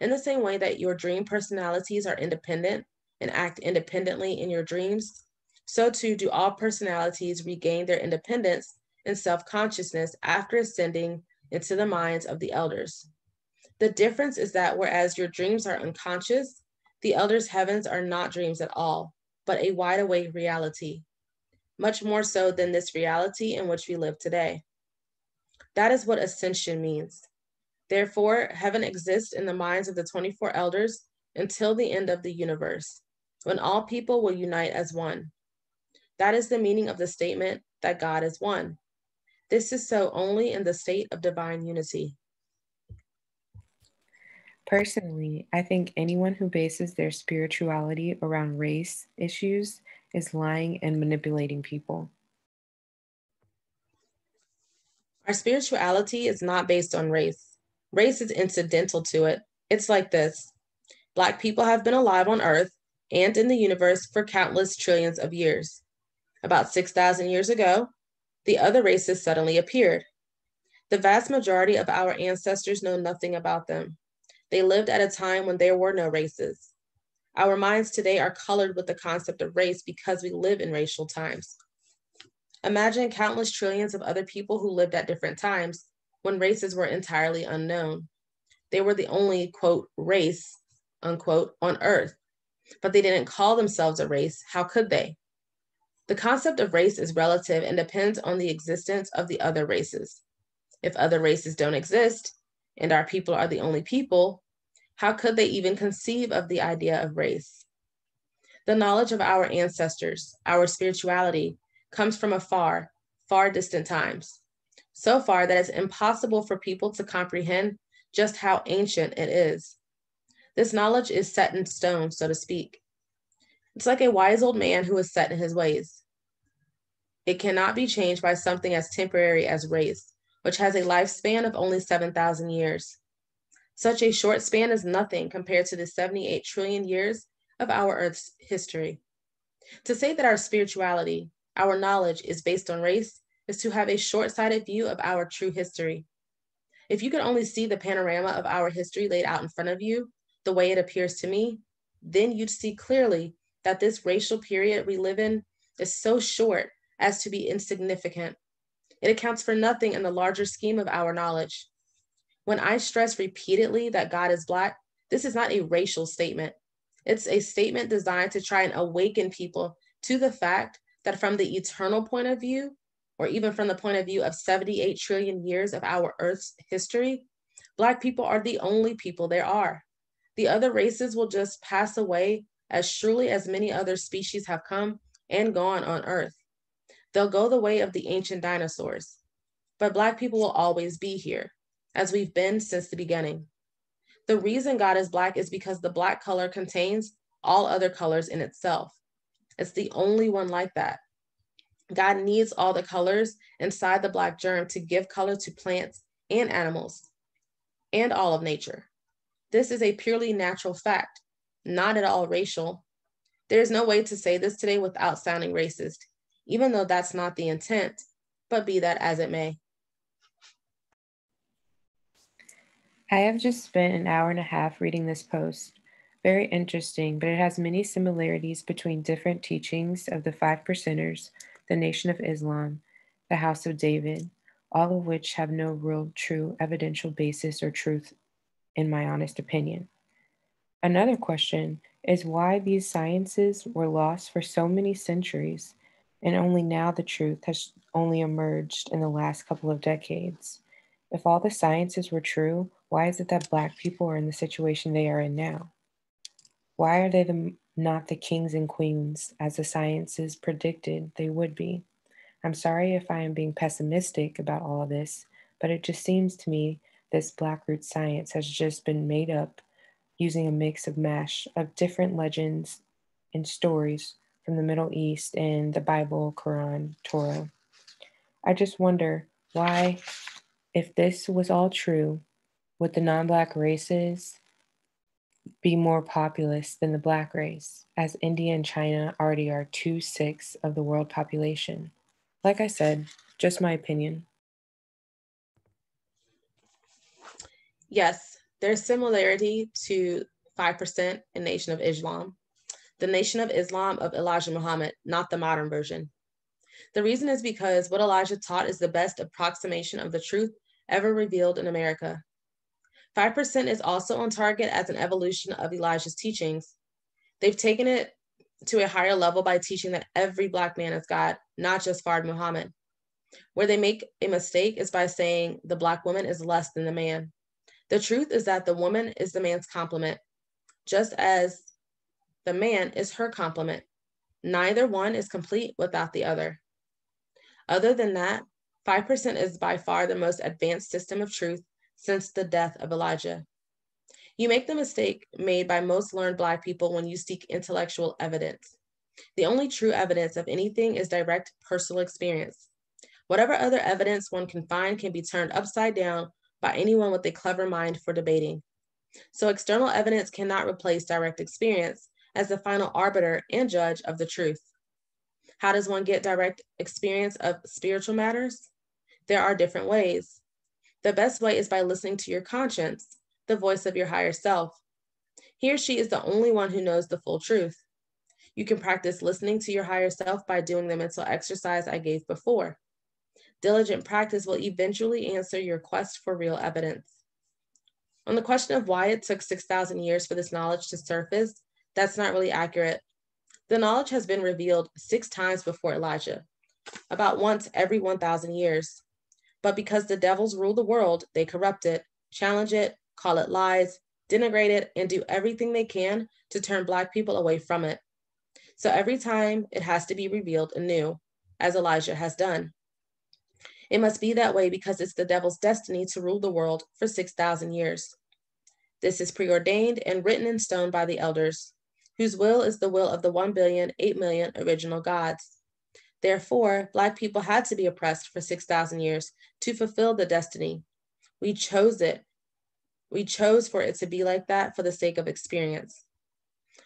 In the same way that your dream personalities are independent and act independently in your dreams, so too do all personalities regain their independence and self consciousness after ascending into the minds of the elders. The difference is that whereas your dreams are unconscious, the elders' heavens are not dreams at all, but a wide awake reality, much more so than this reality in which we live today. That is what ascension means. Therefore, heaven exists in the minds of the 24 elders until the end of the universe, when all people will unite as one. That is the meaning of the statement that God is one. This is so only in the state of divine unity. Personally, I think anyone who bases their spirituality around race issues is lying and manipulating people. Our spirituality is not based on race. Race is incidental to it. It's like this Black people have been alive on Earth and in the universe for countless trillions of years. About 6,000 years ago, the other races suddenly appeared. The vast majority of our ancestors know nothing about them. They lived at a time when there were no races. Our minds today are colored with the concept of race because we live in racial times. Imagine countless trillions of other people who lived at different times when races were entirely unknown. They were the only, quote, race, unquote, on earth, but they didn't call themselves a race. How could they? The concept of race is relative and depends on the existence of the other races. If other races don't exist, and our people are the only people, how could they even conceive of the idea of race? The knowledge of our ancestors, our spirituality, comes from afar, far distant times. So far that it's impossible for people to comprehend just how ancient it is. This knowledge is set in stone, so to speak. It's like a wise old man who is set in his ways. It cannot be changed by something as temporary as race, which has a lifespan of only 7,000 years. Such a short span is nothing compared to the 78 trillion years of our Earth's history. To say that our spirituality, our knowledge is based on race is to have a short sighted view of our true history. If you could only see the panorama of our history laid out in front of you, the way it appears to me, then you'd see clearly that this racial period we live in is so short as to be insignificant it accounts for nothing in the larger scheme of our knowledge. When I stress repeatedly that God is Black, this is not a racial statement. It's a statement designed to try and awaken people to the fact that from the eternal point of view, or even from the point of view of 78 trillion years of our Earth's history, Black people are the only people there are. The other races will just pass away as surely as many other species have come and gone on Earth. They'll go the way of the ancient dinosaurs. But Black people will always be here, as we've been since the beginning. The reason God is Black is because the Black color contains all other colors in itself. It's the only one like that. God needs all the colors inside the black germ to give color to plants and animals and all of nature. This is a purely natural fact, not at all racial. There is no way to say this today without sounding racist, even though that's not the intent, but be that as it may. I have just spent an hour and a half reading this post. Very interesting, but it has many similarities between different teachings of the five percenters, the Nation of Islam, the House of David, all of which have no real true evidential basis or truth, in my honest opinion. Another question is why these sciences were lost for so many centuries, and only now the truth has only emerged in the last couple of decades. If all the sciences were true, why is it that Black people are in the situation they are in now? Why are they the, not the kings and queens as the sciences predicted they would be? I'm sorry if I am being pessimistic about all of this, but it just seems to me this Black root science has just been made up using a mix of mash of different legends and stories from the Middle East and the Bible, Quran, Torah. I just wonder why, if this was all true, would the non Black races be more populous than the Black race, as India and China already are two sixths of the world population? Like I said, just my opinion. Yes, there's similarity to 5% in Nation of Islam. The Nation of Islam of Elijah Muhammad, not the modern version. The reason is because what Elijah taught is the best approximation of the truth ever revealed in America. 5% is also on target as an evolution of Elijah's teachings. They've taken it to a higher level by teaching that every Black man is God, not just Fard Muhammad. Where they make a mistake is by saying the Black woman is less than the man. The truth is that the woman is the man's complement, just as the man is her complement. Neither one is complete without the other. Other than that, 5% is by far the most advanced system of truth since the death of Elijah. You make the mistake made by most learned Black people when you seek intellectual evidence. The only true evidence of anything is direct personal experience. Whatever other evidence one can find can be turned upside down by anyone with a clever mind for debating. So, external evidence cannot replace direct experience as the final arbiter and judge of the truth. How does one get direct experience of spiritual matters? There are different ways. The best way is by listening to your conscience, the voice of your higher self. He or she is the only one who knows the full truth. You can practice listening to your higher self by doing the mental exercise I gave before. Diligent practice will eventually answer your quest for real evidence. On the question of why it took 6,000 years for this knowledge to surface, that's not really accurate. The knowledge has been revealed six times before Elijah, about once every 1,000 years. But because the devils rule the world, they corrupt it, challenge it, call it lies, denigrate it, and do everything they can to turn Black people away from it. So every time it has to be revealed anew, as Elijah has done. It must be that way because it's the devil's destiny to rule the world for 6,000 years. This is preordained and written in stone by the elders, whose will is the will of the 1 billion, 8 million original gods. Therefore, Black people had to be oppressed for 6,000 years to fulfill the destiny. We chose it. We chose for it to be like that for the sake of experience.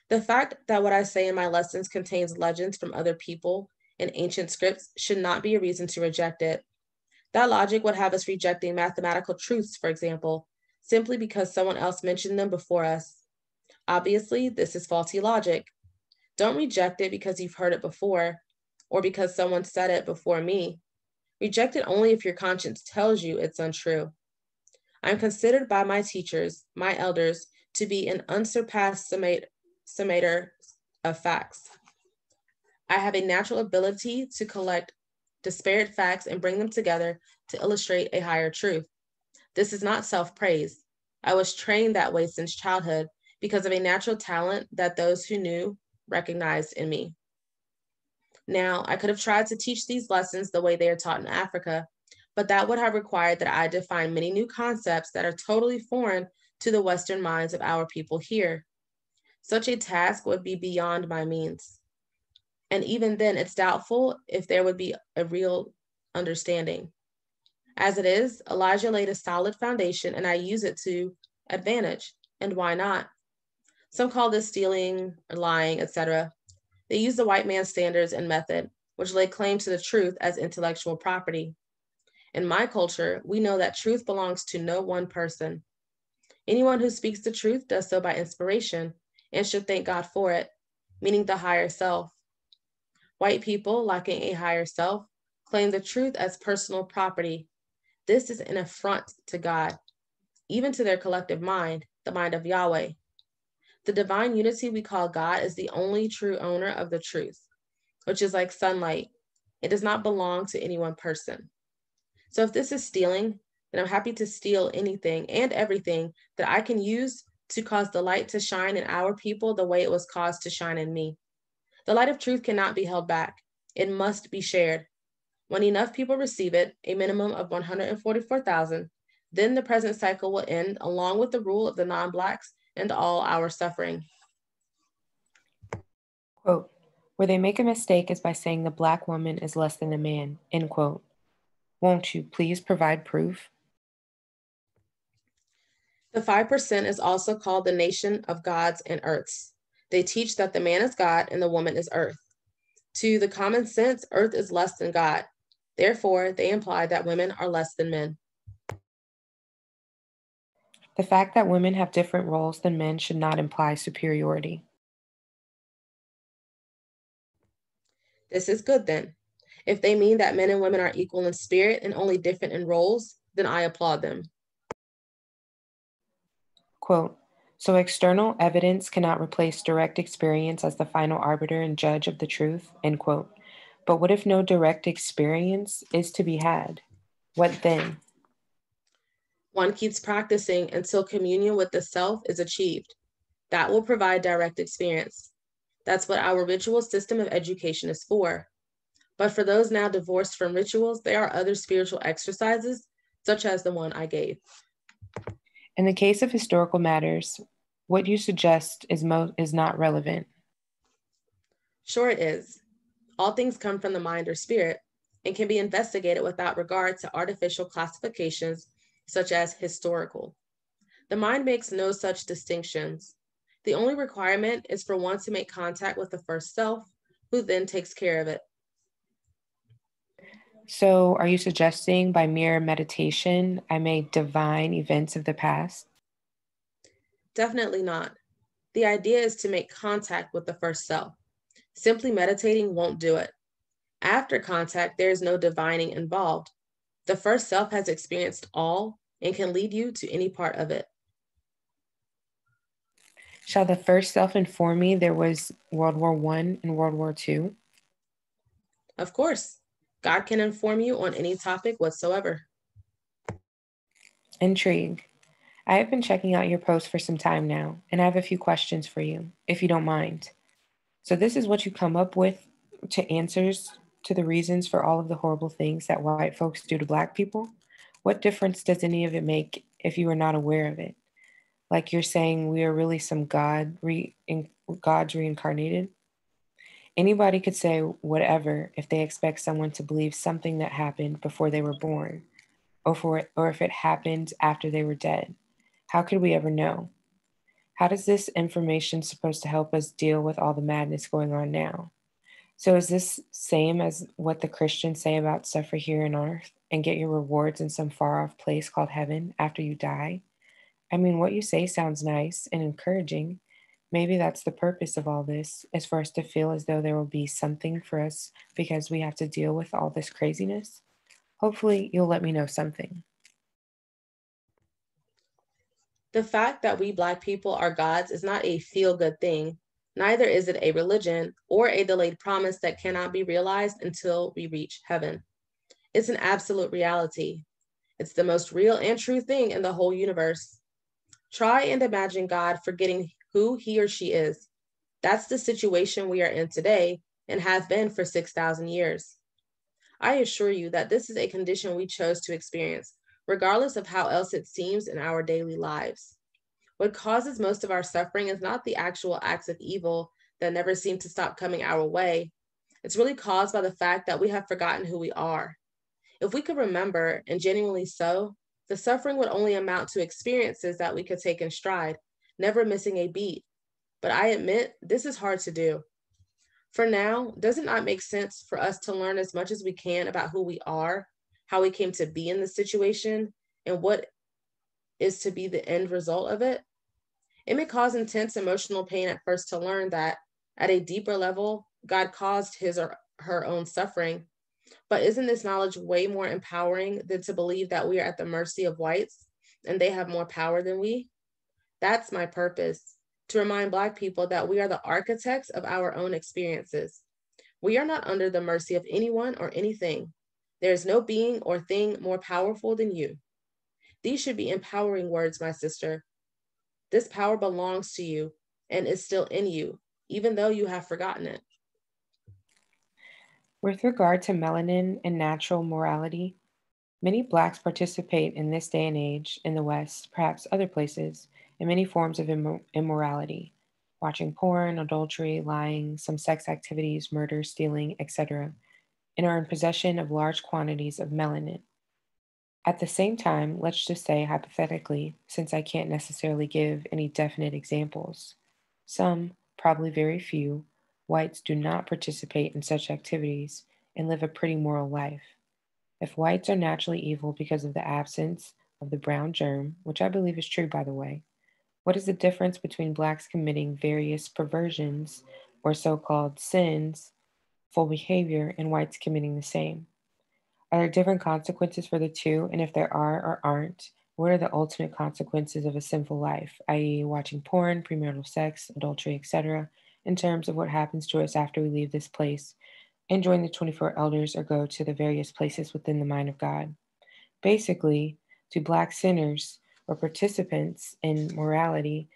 The fact that what I say in my lessons contains legends from other people and ancient scripts should not be a reason to reject it. That logic would have us rejecting mathematical truths, for example, simply because someone else mentioned them before us. Obviously, this is faulty logic. Don't reject it because you've heard it before or because someone said it before me. Reject it only if your conscience tells you it's untrue. I'm considered by my teachers, my elders, to be an unsurpassed summator of facts. I have a natural ability to collect disparate facts and bring them together to illustrate a higher truth. This is not self praise. I was trained that way since childhood because of a natural talent that those who knew recognized in me. Now, I could have tried to teach these lessons the way they are taught in Africa, but that would have required that I define many new concepts that are totally foreign to the Western minds of our people here. Such a task would be beyond my means. And even then, it's doubtful if there would be a real understanding. As it is, Elijah laid a solid foundation and I use it to advantage. And why not? Some call this stealing, or lying, etc. They use the white man's standards and method, which lay claim to the truth as intellectual property. In my culture, we know that truth belongs to no one person. Anyone who speaks the truth does so by inspiration and should thank God for it, meaning the higher self. White people, lacking a higher self, claim the truth as personal property. This is an affront to God, even to their collective mind, the mind of Yahweh. The divine unity we call God is the only true owner of the truth, which is like sunlight. It does not belong to any one person. So if this is stealing, then I'm happy to steal anything and everything that I can use to cause the light to shine in our people the way it was caused to shine in me. The light of truth cannot be held back. It must be shared. When enough people receive it, a minimum of 144,000, then the present cycle will end along with the rule of the non-blacks and all our suffering. Quote, where they make a mistake is by saying the black woman is less than a man, end quote. Won't you please provide proof? The 5% is also called the nation of gods and earths. They teach that the man is God and the woman is earth. To the common sense, earth is less than God. Therefore, they imply that women are less than men. The fact that women have different roles than men should not imply superiority. This is good then. If they mean that men and women are equal in spirit and only different in roles, then I applaud them. Quote, so external evidence cannot replace direct experience as the final arbiter and judge of the truth, end quote. But what if no direct experience is to be had? What then? One keeps practicing until communion with the self is achieved. That will provide direct experience. That's what our ritual system of education is for. But for those now divorced from rituals, there are other spiritual exercises, such as the one I gave. In the case of historical matters, what you suggest is, mo- is not relevant. Sure, it is. All things come from the mind or spirit and can be investigated without regard to artificial classifications such as historical. The mind makes no such distinctions. The only requirement is for one to make contact with the first self, who then takes care of it. So, are you suggesting by mere meditation I may divine events of the past? Definitely not. The idea is to make contact with the first self. Simply meditating won't do it. After contact, there is no divining involved. The first self has experienced all and can lead you to any part of it. Shall the first self inform me there was World War One and World War Two? Of course. God can inform you on any topic whatsoever. Intrigue. I have been checking out your post for some time now, and I have a few questions for you, if you don't mind. So, this is what you come up with to answers to the reasons for all of the horrible things that white folks do to Black people? What difference does any of it make if you are not aware of it? Like you're saying, we are really some God, re, in, gods reincarnated? Anybody could say whatever if they expect someone to believe something that happened before they were born, or, for, or if it happened after they were dead. How could we ever know? How does this information supposed to help us deal with all the madness going on now? So is this same as what the Christians say about suffer here on earth and get your rewards in some far off place called heaven after you die? I mean, what you say sounds nice and encouraging, Maybe that's the purpose of all this, is for us to feel as though there will be something for us because we have to deal with all this craziness. Hopefully, you'll let me know something. The fact that we Black people are gods is not a feel good thing. Neither is it a religion or a delayed promise that cannot be realized until we reach heaven. It's an absolute reality. It's the most real and true thing in the whole universe. Try and imagine God forgetting who he or she is. That's the situation we are in today and have been for 6,000 years. I assure you that this is a condition we chose to experience, regardless of how else it seems in our daily lives. What causes most of our suffering is not the actual acts of evil that never seem to stop coming our way. It's really caused by the fact that we have forgotten who we are. If we could remember, and genuinely so, the suffering would only amount to experiences that we could take in stride, never missing a beat. But I admit this is hard to do. For now, does it not make sense for us to learn as much as we can about who we are, how we came to be in this situation, and what is to be the end result of it? It may cause intense emotional pain at first to learn that at a deeper level, God caused his or her own suffering. But isn't this knowledge way more empowering than to believe that we are at the mercy of whites and they have more power than we? That's my purpose to remind Black people that we are the architects of our own experiences. We are not under the mercy of anyone or anything. There is no being or thing more powerful than you. These should be empowering words, my sister. This power belongs to you and is still in you, even though you have forgotten it. With regard to melanin and natural morality, many Blacks participate in this day and age in the West, perhaps other places, in many forms of immorality watching porn, adultery, lying, some sex activities, murder, stealing, etc., and are in possession of large quantities of melanin. At the same time, let's just say hypothetically, since I can't necessarily give any definite examples, some, probably very few, whites do not participate in such activities and live a pretty moral life. If whites are naturally evil because of the absence of the brown germ, which I believe is true by the way, what is the difference between blacks committing various perversions or so called sins, full behavior, and whites committing the same? Are there different consequences for the two? And if there are or aren't, what are the ultimate consequences of a sinful life, i.e., watching porn, premarital sex, adultery, etc., in terms of what happens to us after we leave this place and join the 24 elders or go to the various places within the mind of God? Basically, to Black sinners, or participants in morality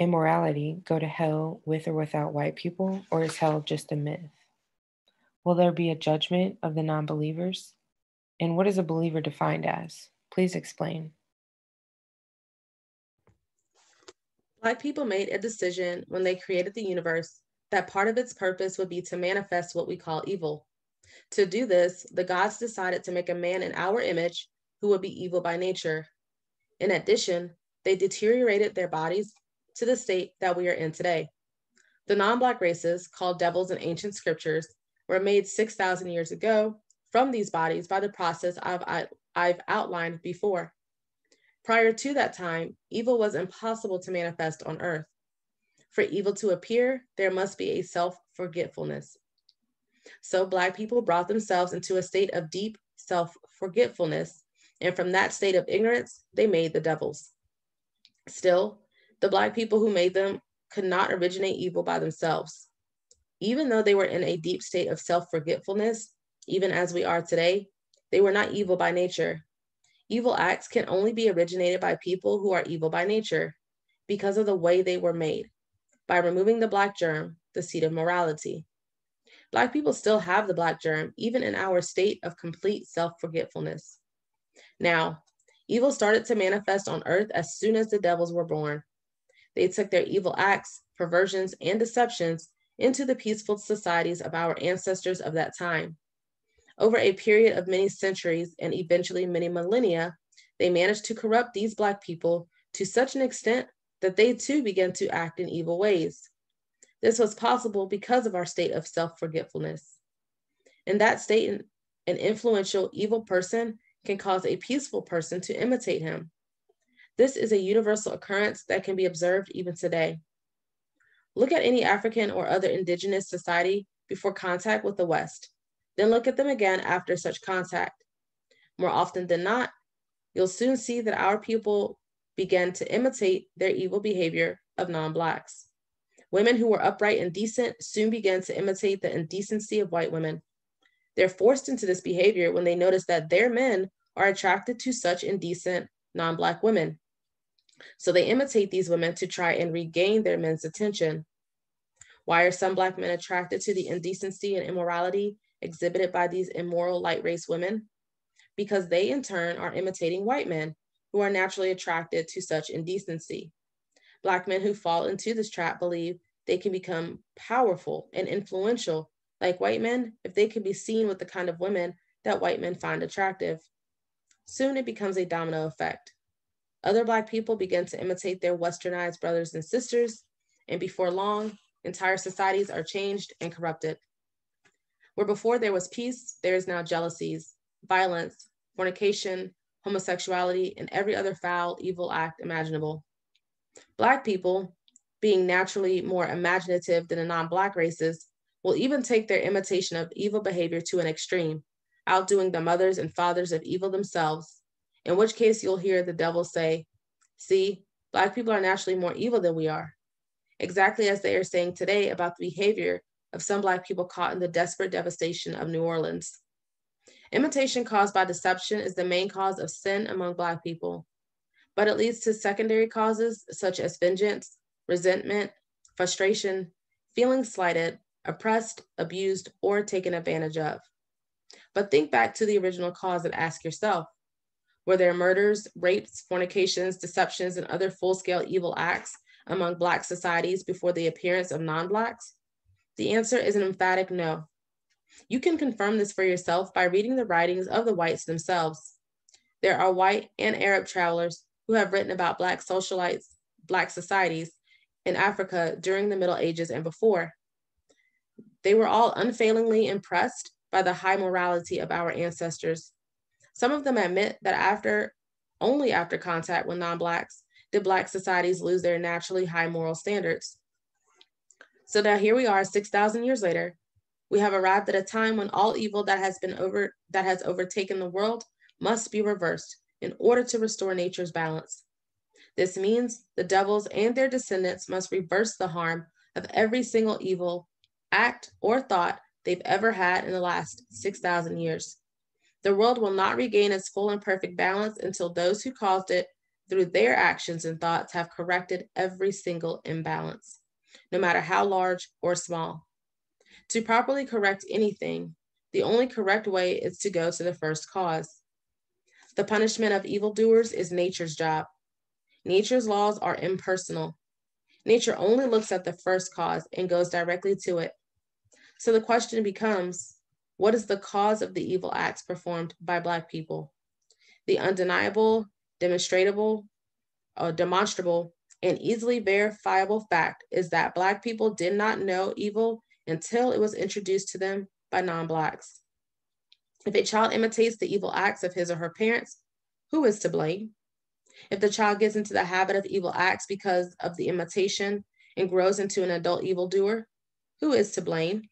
immorality go to hell with or without white people, or is hell just a myth? Will there be a judgment of the non believers? And what is a believer defined as? Please explain. Black people made a decision when they created the universe that part of its purpose would be to manifest what we call evil. To do this, the gods decided to make a man in our image who would be evil by nature, in addition, they deteriorated their bodies to the state that we are in today. The non Black races, called devils in ancient scriptures, were made 6,000 years ago from these bodies by the process I've, I've outlined before. Prior to that time, evil was impossible to manifest on earth. For evil to appear, there must be a self forgetfulness. So, Black people brought themselves into a state of deep self forgetfulness and from that state of ignorance, they made the devils. Still, the Black people who made them could not originate evil by themselves. Even though they were in a deep state of self forgetfulness, even as we are today, they were not evil by nature. Evil acts can only be originated by people who are evil by nature because of the way they were made, by removing the Black germ, the seed of morality. Black people still have the Black germ, even in our state of complete self forgetfulness. Now, evil started to manifest on earth as soon as the devils were born. They took their evil acts, perversions, and deceptions into the peaceful societies of our ancestors of that time. Over a period of many centuries and eventually many millennia, they managed to corrupt these Black people to such an extent that they too began to act in evil ways. This was possible because of our state of self forgetfulness. In that state, an influential evil person can cause a peaceful person to imitate him. This is a universal occurrence that can be observed even today. Look at any African or other indigenous society before contact with the West, then look at them again after such contact. More often than not, you'll soon see that our people began to imitate their evil behavior of non Blacks. Women who were upright and decent soon began to imitate the indecency of white women. They're forced into this behavior when they notice that their men are attracted to such indecent non Black women. So they imitate these women to try and regain their men's attention. Why are some Black men attracted to the indecency and immorality exhibited by these immoral light race women? Because they, in turn, are imitating white men who are naturally attracted to such indecency. Black men who fall into this trap believe they can become powerful and influential like white men if they can be seen with the kind of women that white men find attractive. Soon it becomes a domino effect. Other Black people begin to imitate their westernized brothers and sisters, and before long, entire societies are changed and corrupted. Where before there was peace, there is now jealousies, violence, fornication, homosexuality, and every other foul, evil act imaginable. Black people, being naturally more imaginative than the non Black races, will even take their imitation of evil behavior to an extreme, outdoing the mothers and fathers of evil themselves, in which case you'll hear the devil say, See, Black people are naturally more evil than we are. Exactly as they are saying today about the behavior of some Black people caught in the desperate devastation of New Orleans. Imitation caused by deception is the main cause of sin among Black people, but it leads to secondary causes such as vengeance, resentment, frustration, feeling slighted, oppressed, abused, or taken advantage of. But think back to the original cause and ask yourself were there murders, rapes, fornications, deceptions, and other full scale evil acts among Black societies before the appearance of non Blacks? The answer is an emphatic no. You can confirm this for yourself by reading the writings of the whites themselves. There are white and Arab travelers who have written about Black socialites, Black societies in Africa during the Middle Ages and before. They were all unfailingly impressed by the high morality of our ancestors. Some of them admit that after, only after contact with non Blacks, did Black societies lose their naturally high moral standards. So now here we are, 6,000 years later. We have arrived at a time when all evil that has been over that has overtaken the world must be reversed in order to restore nature's balance. This means the devils and their descendants must reverse the harm of every single evil act, or thought they've ever had in the last 6,000 years. The world will not regain its full and perfect balance until those who caused it through their actions and thoughts have corrected every single imbalance no matter how large or small. To properly correct anything, the only correct way is to go to the first cause. The punishment of evildoers is nature's job. Nature's laws are impersonal. Nature only looks at the first cause and goes directly to it. So the question becomes what is the cause of the evil acts performed by Black people? The undeniable, demonstrable, uh, demonstrable an easily verifiable fact is that Black people did not know evil until it was introduced to them by non Blacks. If a child imitates the evil acts of his or her parents, who is to blame? If the child gets into the habit of evil acts because of the imitation and grows into an adult evildoer, who is to blame?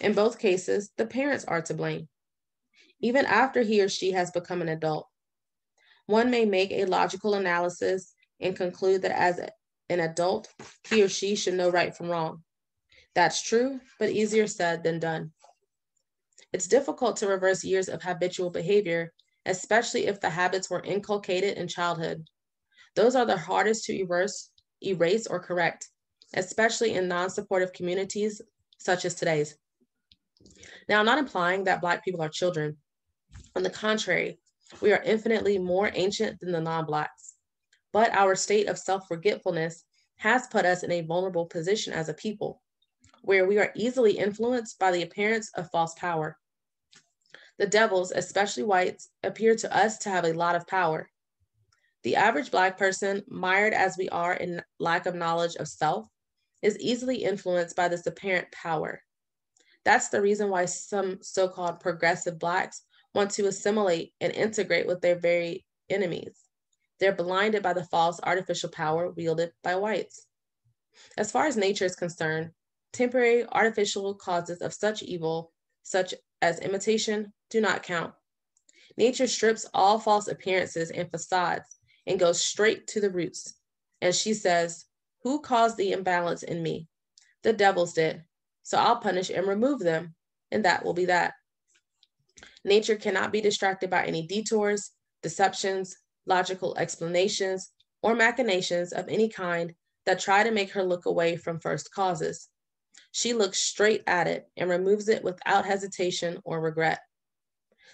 In both cases, the parents are to blame, even after he or she has become an adult. One may make a logical analysis and conclude that as an adult, he or she should know right from wrong. That's true, but easier said than done. It's difficult to reverse years of habitual behavior, especially if the habits were inculcated in childhood. Those are the hardest to erase, erase or correct, especially in non supportive communities such as today's. Now, I'm not implying that Black people are children. On the contrary, we are infinitely more ancient than the non Blacks but our state of self forgetfulness has put us in a vulnerable position as a people, where we are easily influenced by the appearance of false power. The devils, especially whites, appear to us to have a lot of power. The average Black person, mired as we are in lack of knowledge of self, is easily influenced by this apparent power. That's the reason why some so called progressive Blacks want to assimilate and integrate with their very enemies. They're blinded by the false artificial power wielded by whites. As far as nature is concerned, temporary artificial causes of such evil, such as imitation, do not count. Nature strips all false appearances and facades and goes straight to the roots. And she says, Who caused the imbalance in me? The devils did. So I'll punish and remove them, and that will be that. Nature cannot be distracted by any detours, deceptions, logical explanations, or machinations of any kind that try to make her look away from first causes. She looks straight at it and removes it without hesitation or regret.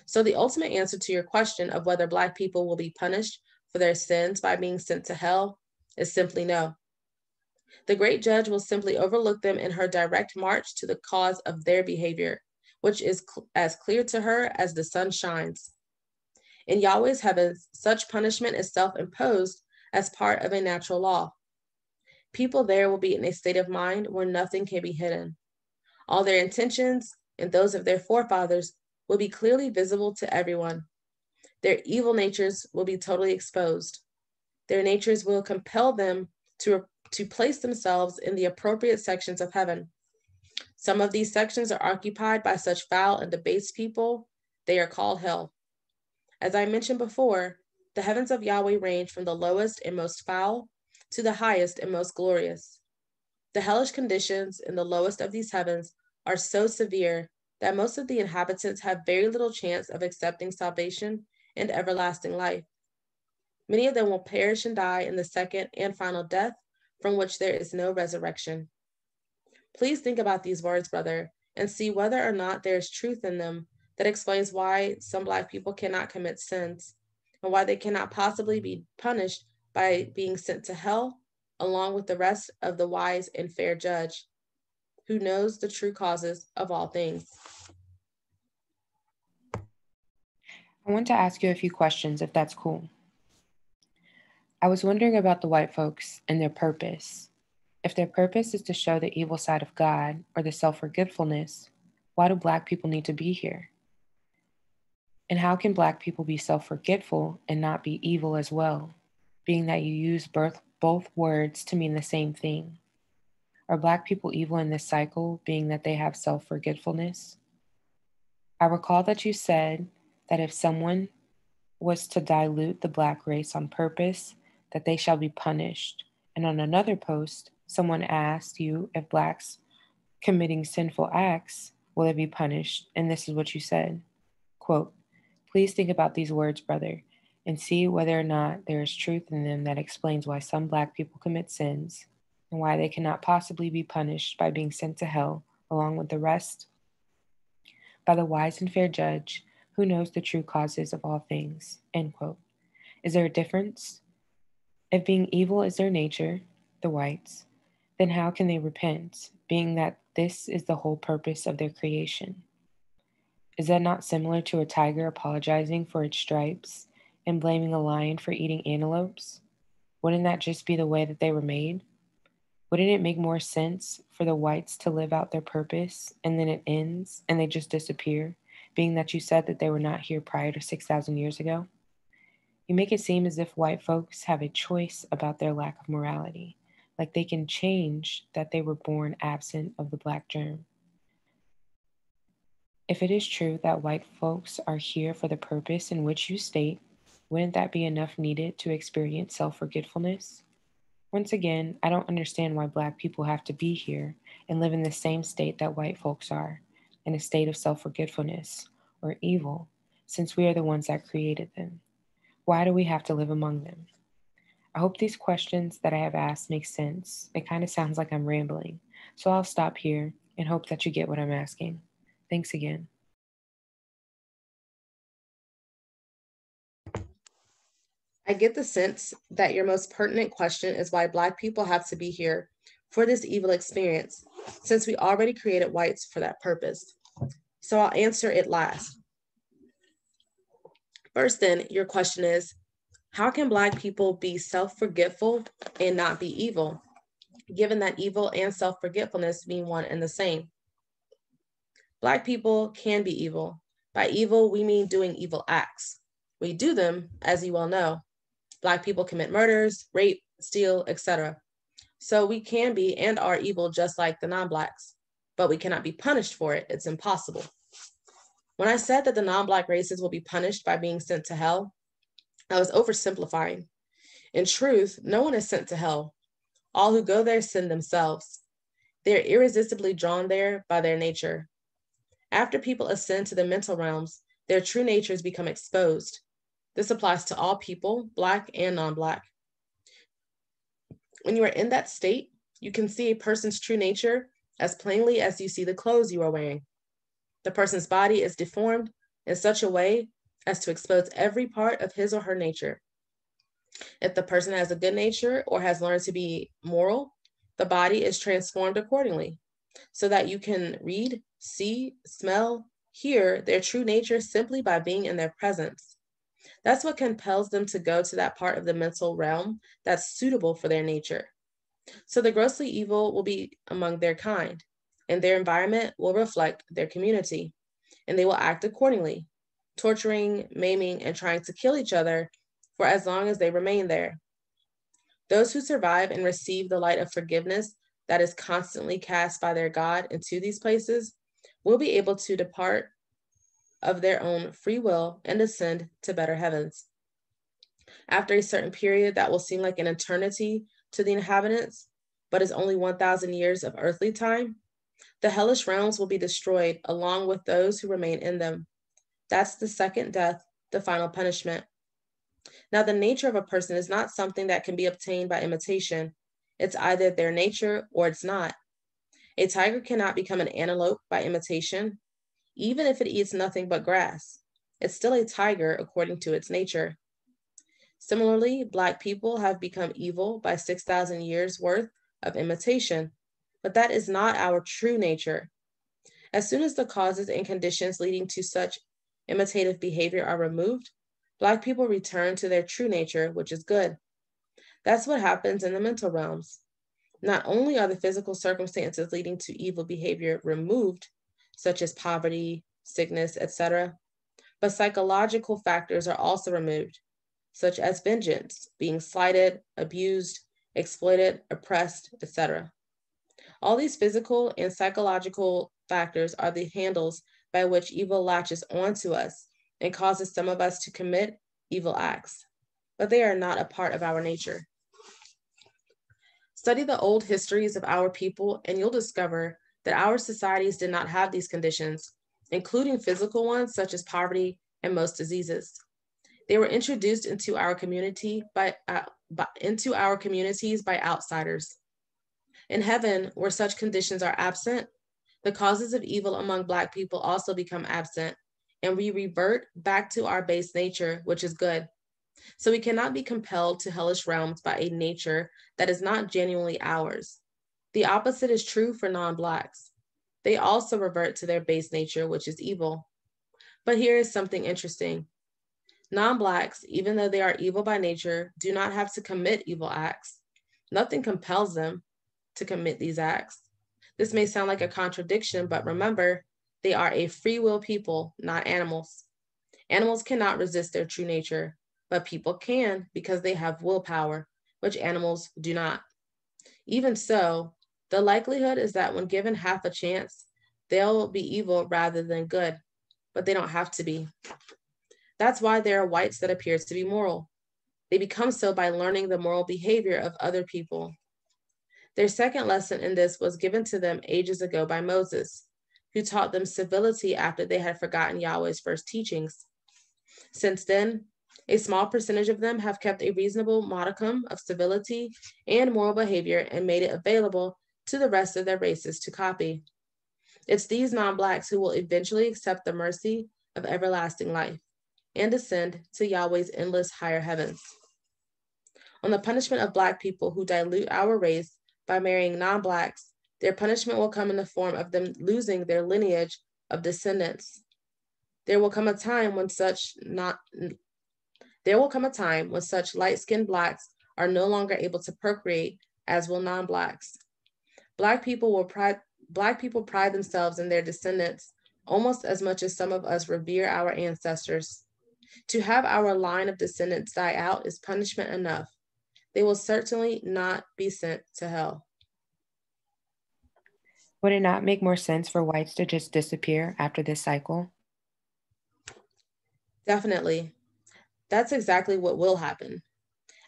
So, the ultimate answer to your question of whether Black people will be punished for their sins by being sent to hell is simply no. The great judge will simply overlook them in her direct march to the cause of their behavior, which is cl- as clear to her as the sun shines. In Yahweh's heavens, such punishment is self imposed as part of a natural law. People there will be in a state of mind where nothing can be hidden. All their intentions and those of their forefathers will be clearly visible to everyone. Their evil natures will be totally exposed. Their natures will compel them to, to place themselves in the appropriate sections of heaven. Some of these sections are occupied by such foul and debased people, they are called hell. As I mentioned before, the heavens of Yahweh range from the lowest and most foul to the highest and most glorious. The hellish conditions in the lowest of these heavens are so severe that most of the inhabitants have very little chance of accepting salvation and everlasting life. Many of them will perish and die in the second and final death, from which there is no resurrection. Please think about these words, brother, and see whether or not there is truth in them that explains why some Black people cannot commit sins and why they cannot possibly be punished by being sent to hell along with the rest of the wise and fair judge who knows the true causes of all things. I want to ask you a few questions if that's cool. I was wondering about the white folks and their purpose. If their purpose is to show the evil side of God or the self forgetfulness, why do Black people need to be here? And how can Black people be self forgetful and not be evil as well, being that you use both, both words to mean the same thing? Are Black people evil in this cycle, being that they have self forgetfulness? I recall that you said that if someone was to dilute the Black race on purpose, that they shall be punished. And on another post, someone asked you if Blacks committing sinful acts will it be punished? And this is what you said quote, Please think about these words, brother, and see whether or not there is truth in them that explains why some Black people commit sins and why they cannot possibly be punished by being sent to hell along with the rest by the wise and fair judge who knows the true causes of all things. End quote. Is there a difference? If being evil is their nature, the whites, then how can they repent, being that this is the whole purpose of their creation? Is that not similar to a tiger apologizing for its stripes and blaming a lion for eating antelopes? Wouldn't that just be the way that they were made? Wouldn't it make more sense for the whites to live out their purpose and then it ends and they just disappear, being that you said that they were not here prior to 6,000 years ago? You make it seem as if white folks have a choice about their lack of morality, like they can change that they were born absent of the black germ. If it is true that white folks are here for the purpose in which you state, wouldn't that be enough needed to experience self forgetfulness? Once again, I don't understand why Black people have to be here and live in the same state that white folks are, in a state of self forgetfulness or evil, since we are the ones that created them. Why do we have to live among them? I hope these questions that I have asked make sense. It kind of sounds like I'm rambling, so I'll stop here and hope that you get what I'm asking. Thanks again. I get the sense that your most pertinent question is why Black people have to be here for this evil experience, since we already created whites for that purpose. So I'll answer it last. First, then, your question is how can Black people be self forgetful and not be evil, given that evil and self forgetfulness mean one and the same? Black people can be evil. By evil, we mean doing evil acts. We do them, as you well know. Black people commit murders, rape, steal, etc. So we can be and are evil just like the non-Blacks, but we cannot be punished for it. It's impossible. When I said that the non-Black races will be punished by being sent to hell, I was oversimplifying. In truth, no one is sent to hell. All who go there sin themselves. They are irresistibly drawn there by their nature. After people ascend to the mental realms, their true natures become exposed. This applies to all people, Black and non Black. When you are in that state, you can see a person's true nature as plainly as you see the clothes you are wearing. The person's body is deformed in such a way as to expose every part of his or her nature. If the person has a good nature or has learned to be moral, the body is transformed accordingly so that you can read, see, smell, hear their true nature simply by being in their presence. That's what compels them to go to that part of the mental realm that's suitable for their nature. So the grossly evil will be among their kind, and their environment will reflect their community, and they will act accordingly, torturing, maiming, and trying to kill each other for as long as they remain there. Those who survive and receive the light of forgiveness that is constantly cast by their God into these places will be able to depart of their own free will and ascend to better heavens. After a certain period that will seem like an eternity to the inhabitants, but is only 1,000 years of earthly time, the hellish realms will be destroyed along with those who remain in them. That's the second death, the final punishment. Now, the nature of a person is not something that can be obtained by imitation. It's either their nature or it's not. A tiger cannot become an antelope by imitation, even if it eats nothing but grass. It's still a tiger according to its nature. Similarly, Black people have become evil by 6,000 years worth of imitation, but that is not our true nature. As soon as the causes and conditions leading to such imitative behavior are removed, Black people return to their true nature, which is good. That's what happens in the mental realms. Not only are the physical circumstances leading to evil behavior removed, such as poverty, sickness, etc., but psychological factors are also removed, such as vengeance, being slighted, abused, exploited, oppressed, etc. All these physical and psychological factors are the handles by which evil latches onto us and causes some of us to commit evil acts, but they are not a part of our nature. Study the old histories of our people, and you'll discover that our societies did not have these conditions, including physical ones such as poverty and most diseases. They were introduced into our community by, uh, by into our communities by outsiders. In heaven, where such conditions are absent, the causes of evil among Black people also become absent, and we revert back to our base nature, which is good. So we cannot be compelled to hellish realms by a nature that is not genuinely ours. The opposite is true for non Blacks. They also revert to their base nature, which is evil. But here is something interesting. Non Blacks, even though they are evil by nature, do not have to commit evil acts. Nothing compels them to commit these acts. This may sound like a contradiction, but remember, they are a free will people, not animals. Animals cannot resist their true nature but people can because they have willpower, which animals do not. Even so, the likelihood is that when given half a chance, they'll be evil rather than good, but they don't have to be. That's why there are whites that appear to be moral. They become so by learning the moral behavior of other people. Their second lesson in this was given to them ages ago by Moses, who taught them civility after they had forgotten Yahweh's first teachings. Since then, a small percentage of them have kept a reasonable modicum of civility and moral behavior and made it available to the rest of their races to copy. It's these non Blacks who will eventually accept the mercy of everlasting life and ascend to Yahweh's endless higher heavens. On the punishment of Black people who dilute our race by marrying non Blacks, their punishment will come in the form of them losing their lineage of descendants. There will come a time when such not there will come a time when such light skinned Blacks are no longer able to procreate, as will non Blacks. Black people will pride, Black people pride themselves in their descendants almost as much as some of us revere our ancestors. To have our line of descendants die out is punishment enough. They will certainly not be sent to hell. Would it not make more sense for whites to just disappear after this cycle? Definitely. That's exactly what will happen.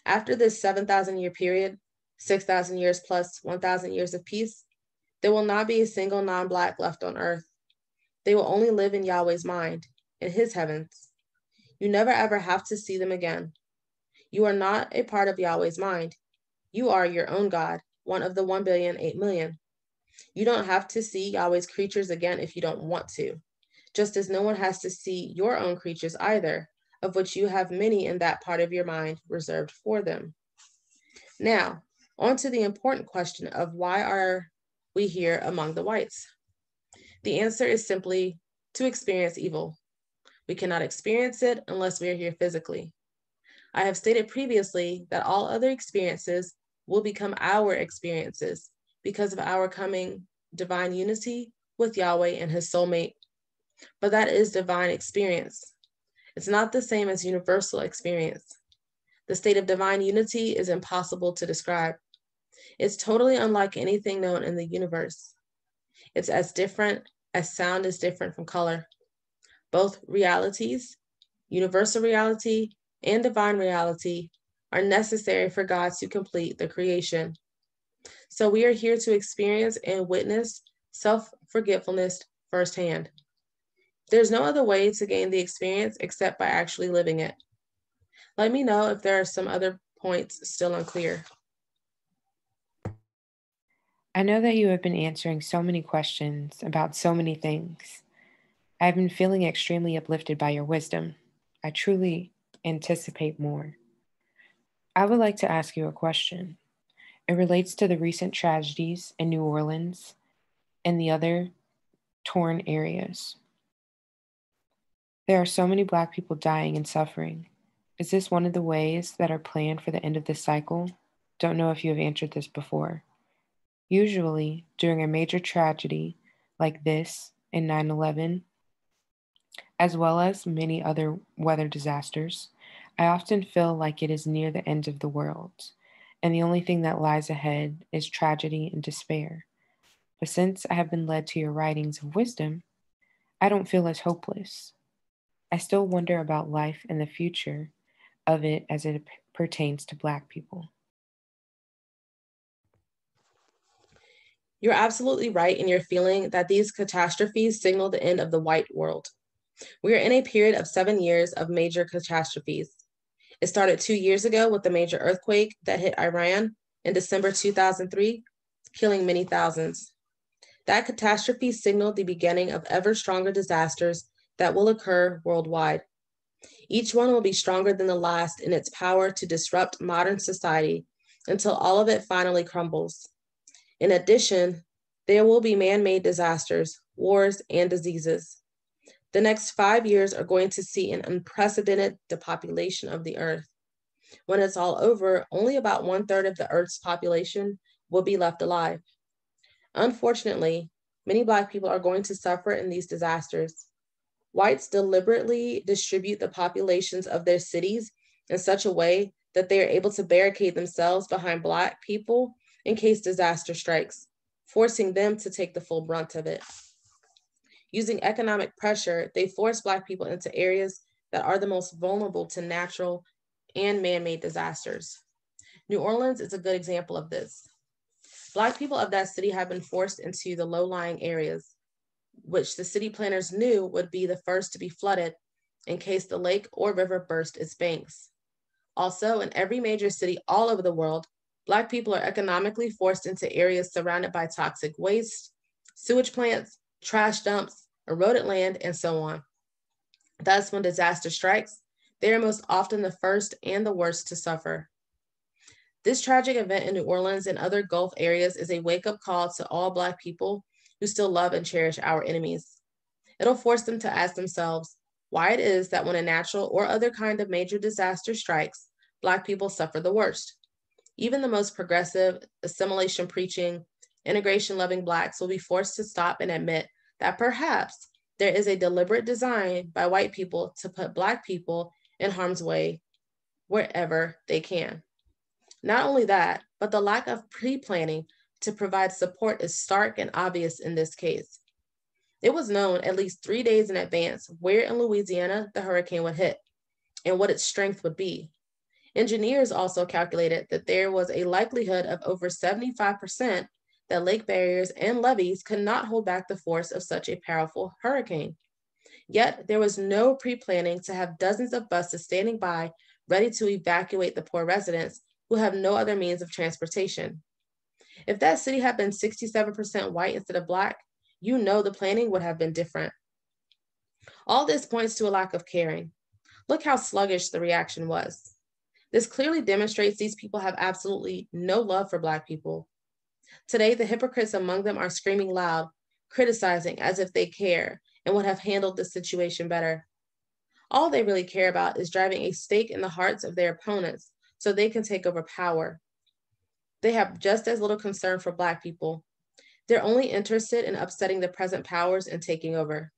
After this 7,000 year period, 6,000 years plus 1,000 years of peace, there will not be a single non Black left on earth. They will only live in Yahweh's mind, in his heavens. You never ever have to see them again. You are not a part of Yahweh's mind. You are your own God, one of the 1 billion, 8 million. You don't have to see Yahweh's creatures again if you don't want to, just as no one has to see your own creatures either of which you have many in that part of your mind reserved for them. Now, On to the important question of why are we here among the whites? The answer is simply to experience evil. We cannot experience it unless we are here physically. I have stated previously that all other experiences will become our experiences because of our coming divine unity with Yahweh and his soulmate. But that is divine experience. It's not the same as universal experience. The state of divine unity is impossible to describe. It's totally unlike anything known in the universe. It's as different as sound is different from color. Both realities, universal reality and divine reality, are necessary for God to complete the creation. So we are here to experience and witness self forgetfulness firsthand. There's no other way to gain the experience except by actually living it. Let me know if there are some other points still unclear. I know that you have been answering so many questions about so many things. I have been feeling extremely uplifted by your wisdom. I truly anticipate more. I would like to ask you a question. It relates to the recent tragedies in New Orleans and the other torn areas. There are so many Black people dying and suffering. Is this one of the ways that are planned for the end of this cycle? Don't know if you have answered this before. Usually, during a major tragedy like this in 9 11, as well as many other weather disasters, I often feel like it is near the end of the world, and the only thing that lies ahead is tragedy and despair. But since I have been led to your writings of wisdom, I don't feel as hopeless. I still wonder about life and the future of it as it pertains to Black people. You're absolutely right in your feeling that these catastrophes signal the end of the white world. We are in a period of seven years of major catastrophes. It started two years ago with the major earthquake that hit Iran in December 2003, killing many thousands. That catastrophe signaled the beginning of ever stronger disasters that will occur worldwide. Each one will be stronger than the last in its power to disrupt modern society until all of it finally crumbles. In addition, there will be man made disasters, wars, and diseases. The next five years are going to see an unprecedented depopulation of the earth. When it's all over, only about one third of the earth's population will be left alive. Unfortunately, many Black people are going to suffer in these disasters. Whites deliberately distribute the populations of their cities in such a way that they are able to barricade themselves behind Black people in case disaster strikes, forcing them to take the full brunt of it. Using economic pressure, they force Black people into areas that are the most vulnerable to natural and man made disasters. New Orleans is a good example of this. Black people of that city have been forced into the low lying areas, which the city planners knew would be the first to be flooded in case the lake or river burst its banks. Also, in every major city all over the world, Black people are economically forced into areas surrounded by toxic waste, sewage plants, trash dumps, eroded land, and so on. Thus, when disaster strikes, they are most often the first and the worst to suffer. This tragic event in New Orleans and other Gulf areas is a wake up call to all Black people who still love and cherish our enemies. It'll force them to ask themselves why it is that when a natural or other kind of major disaster strikes, Black people suffer the worst. Even the most progressive, assimilation preaching, integration loving Blacks will be forced to stop and admit that perhaps there is a deliberate design by white people to put Black people in harm's way wherever they can. Not only that, but the lack of pre planning to provide support is stark and obvious in this case. It was known at least three days in advance where in Louisiana the hurricane would hit and what its strength would be. Engineers also calculated that there was a likelihood of over 75% that lake barriers and levees could not hold back the force of such a powerful hurricane. Yet there was no pre planning to have dozens of buses standing by ready to evacuate the poor residents who have no other means of transportation. If that city had been 67% white instead of Black, you know the planning would have been different. All this points to a lack of caring. Look how sluggish the reaction was. This clearly demonstrates these people have absolutely no love for Black people. Today, the hypocrites among them are screaming loud, criticizing as if they care and would have handled the situation better. All they really care about is driving a stake in the hearts of their opponents so they can take over power. They have just as little concern for Black people. They're only interested in upsetting the present powers and taking over.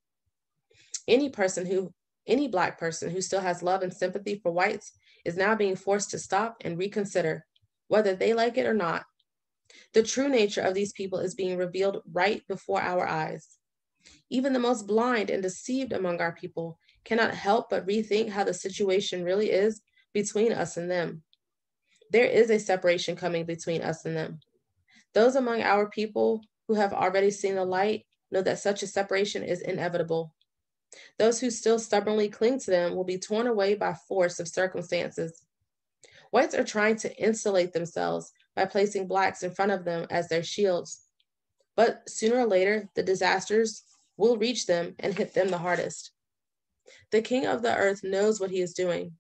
Any person who, any Black person who still has love and sympathy for whites is now being forced to stop and reconsider, whether they like it or not. The true nature of these people is being revealed right before our eyes. Even the most blind and deceived among our people cannot help but rethink how the situation really is between us and them. There is a separation coming between us and them. Those among our people who have already seen the light know that such a separation is inevitable. Those who still stubbornly cling to them will be torn away by force of circumstances. Whites are trying to insulate themselves by placing Blacks in front of them as their shields. But sooner or later, the disasters will reach them and hit them the hardest. The king of the earth knows what he is doing.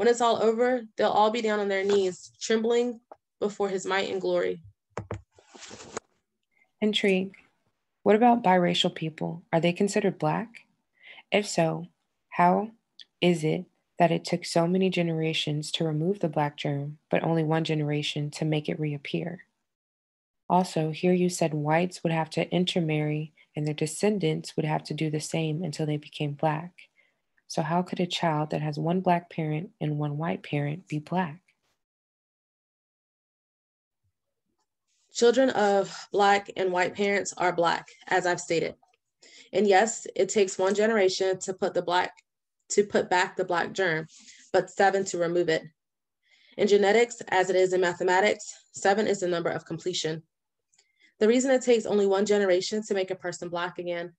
When it's all over, they'll all be down on their knees, trembling before his might and glory. Intrigue. What about biracial people? Are they considered Black? If so, how is it that it took so many generations to remove the Black germ, but only one generation to make it reappear? Also, here you said whites would have to intermarry and their descendants would have to do the same until they became Black. So, how could a child that has one Black parent and one white parent be Black? Children of Black and white parents are Black, as I've stated. And yes, it takes one generation to put the Black to put back the Black germ, but seven to remove it. In genetics, as it is in mathematics, seven is the number of completion. The reason it takes only one generation to make a person Black again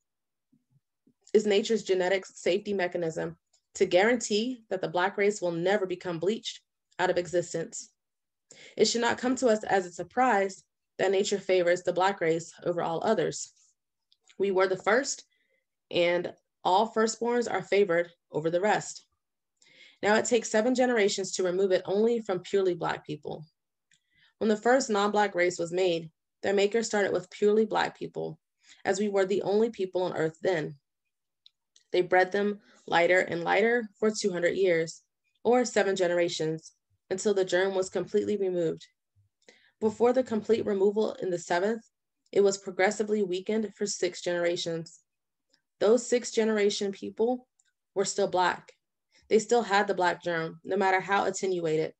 is nature's genetic safety mechanism to guarantee that the Black race will never become bleached out of existence. It should not come to us as a surprise that nature favors the Black race over all others. We were the first, and all firstborns are favored over the rest. Now it takes seven generations to remove it only from purely Black people. When the first non Black race was made, their maker started with purely Black people, as we were the only people on earth then. They bred them lighter and lighter for 200 years, or seven generations, until the germ was completely removed. Before the complete removal in the seventh, it was progressively weakened for six generations. Those six generation people were still Black. They still had the Black germ, no matter how attenuated.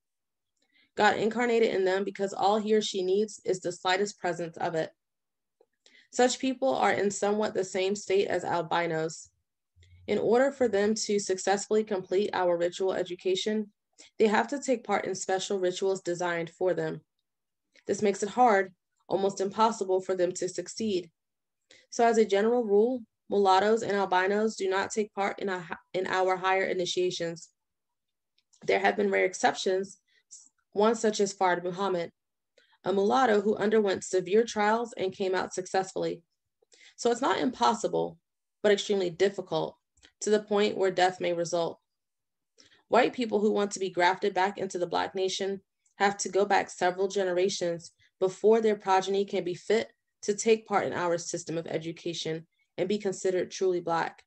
God incarnated in them because all he or she needs is the slightest presence of it. Such people are in somewhat the same state as albinos. In order for them to successfully complete our ritual education, they have to take part in special rituals designed for them. This makes it hard, almost impossible for them to succeed. So as a general rule, mulattoes and albinos do not take part in, a, in our higher initiations. There have been rare exceptions, one such as Fard Muhammad, a mulatto who underwent severe trials and came out successfully. So it's not impossible, but extremely difficult to the point where death may result. White people who want to be grafted back into the Black nation have to go back several generations before their progeny can be fit to take part in our system of education and be considered truly Black.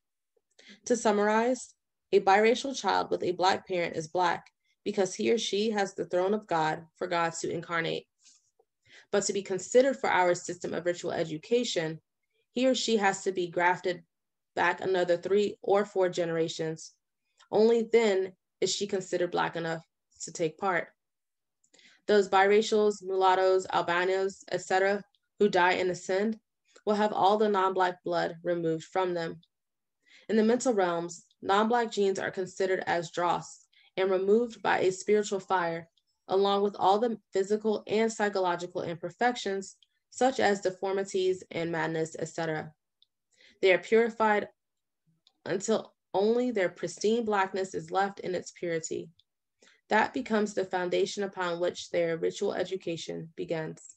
To summarize, a biracial child with a Black parent is Black because he or she has the throne of God for God to incarnate. But to be considered for our system of ritual education, he or she has to be grafted back another three or four generations. Only then is she considered Black enough to take part. Those biracials, mulattoes, albinos, etc., who die and ascend will have all the non Black blood removed from them. In the mental realms, non Black genes are considered as dross and removed by a spiritual fire, along with all the physical and psychological imperfections, such as deformities and madness, etc. They are purified until only their pristine blackness is left in its purity. That becomes the foundation upon which their ritual education begins.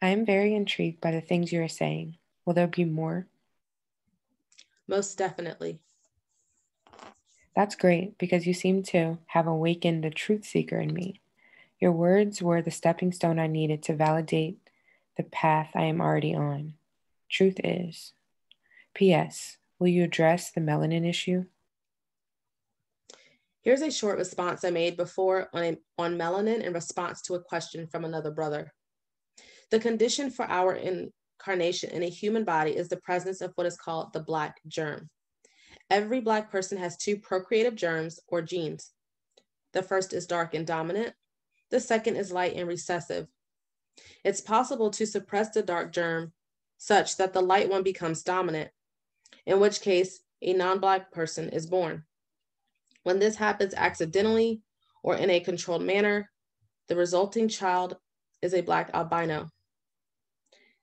I am very intrigued by the things you are saying. Will there be more? Most definitely. That's great because you seem to have awakened the truth seeker in me. Your words were the stepping stone I needed to validate the path I am already on. Truth is. P.S. Will you address the melanin issue? Here's a short response I made before on, a, on melanin in response to a question from another brother. The condition for our incarnation in a human body is the presence of what is called the black germ. Every black person has two procreative germs or genes. The first is dark and dominant. The second is light and recessive. It's possible to suppress the dark germ such that the light one becomes dominant, in which case a non-black person is born. When this happens accidentally or in a controlled manner, the resulting child is a Black albino.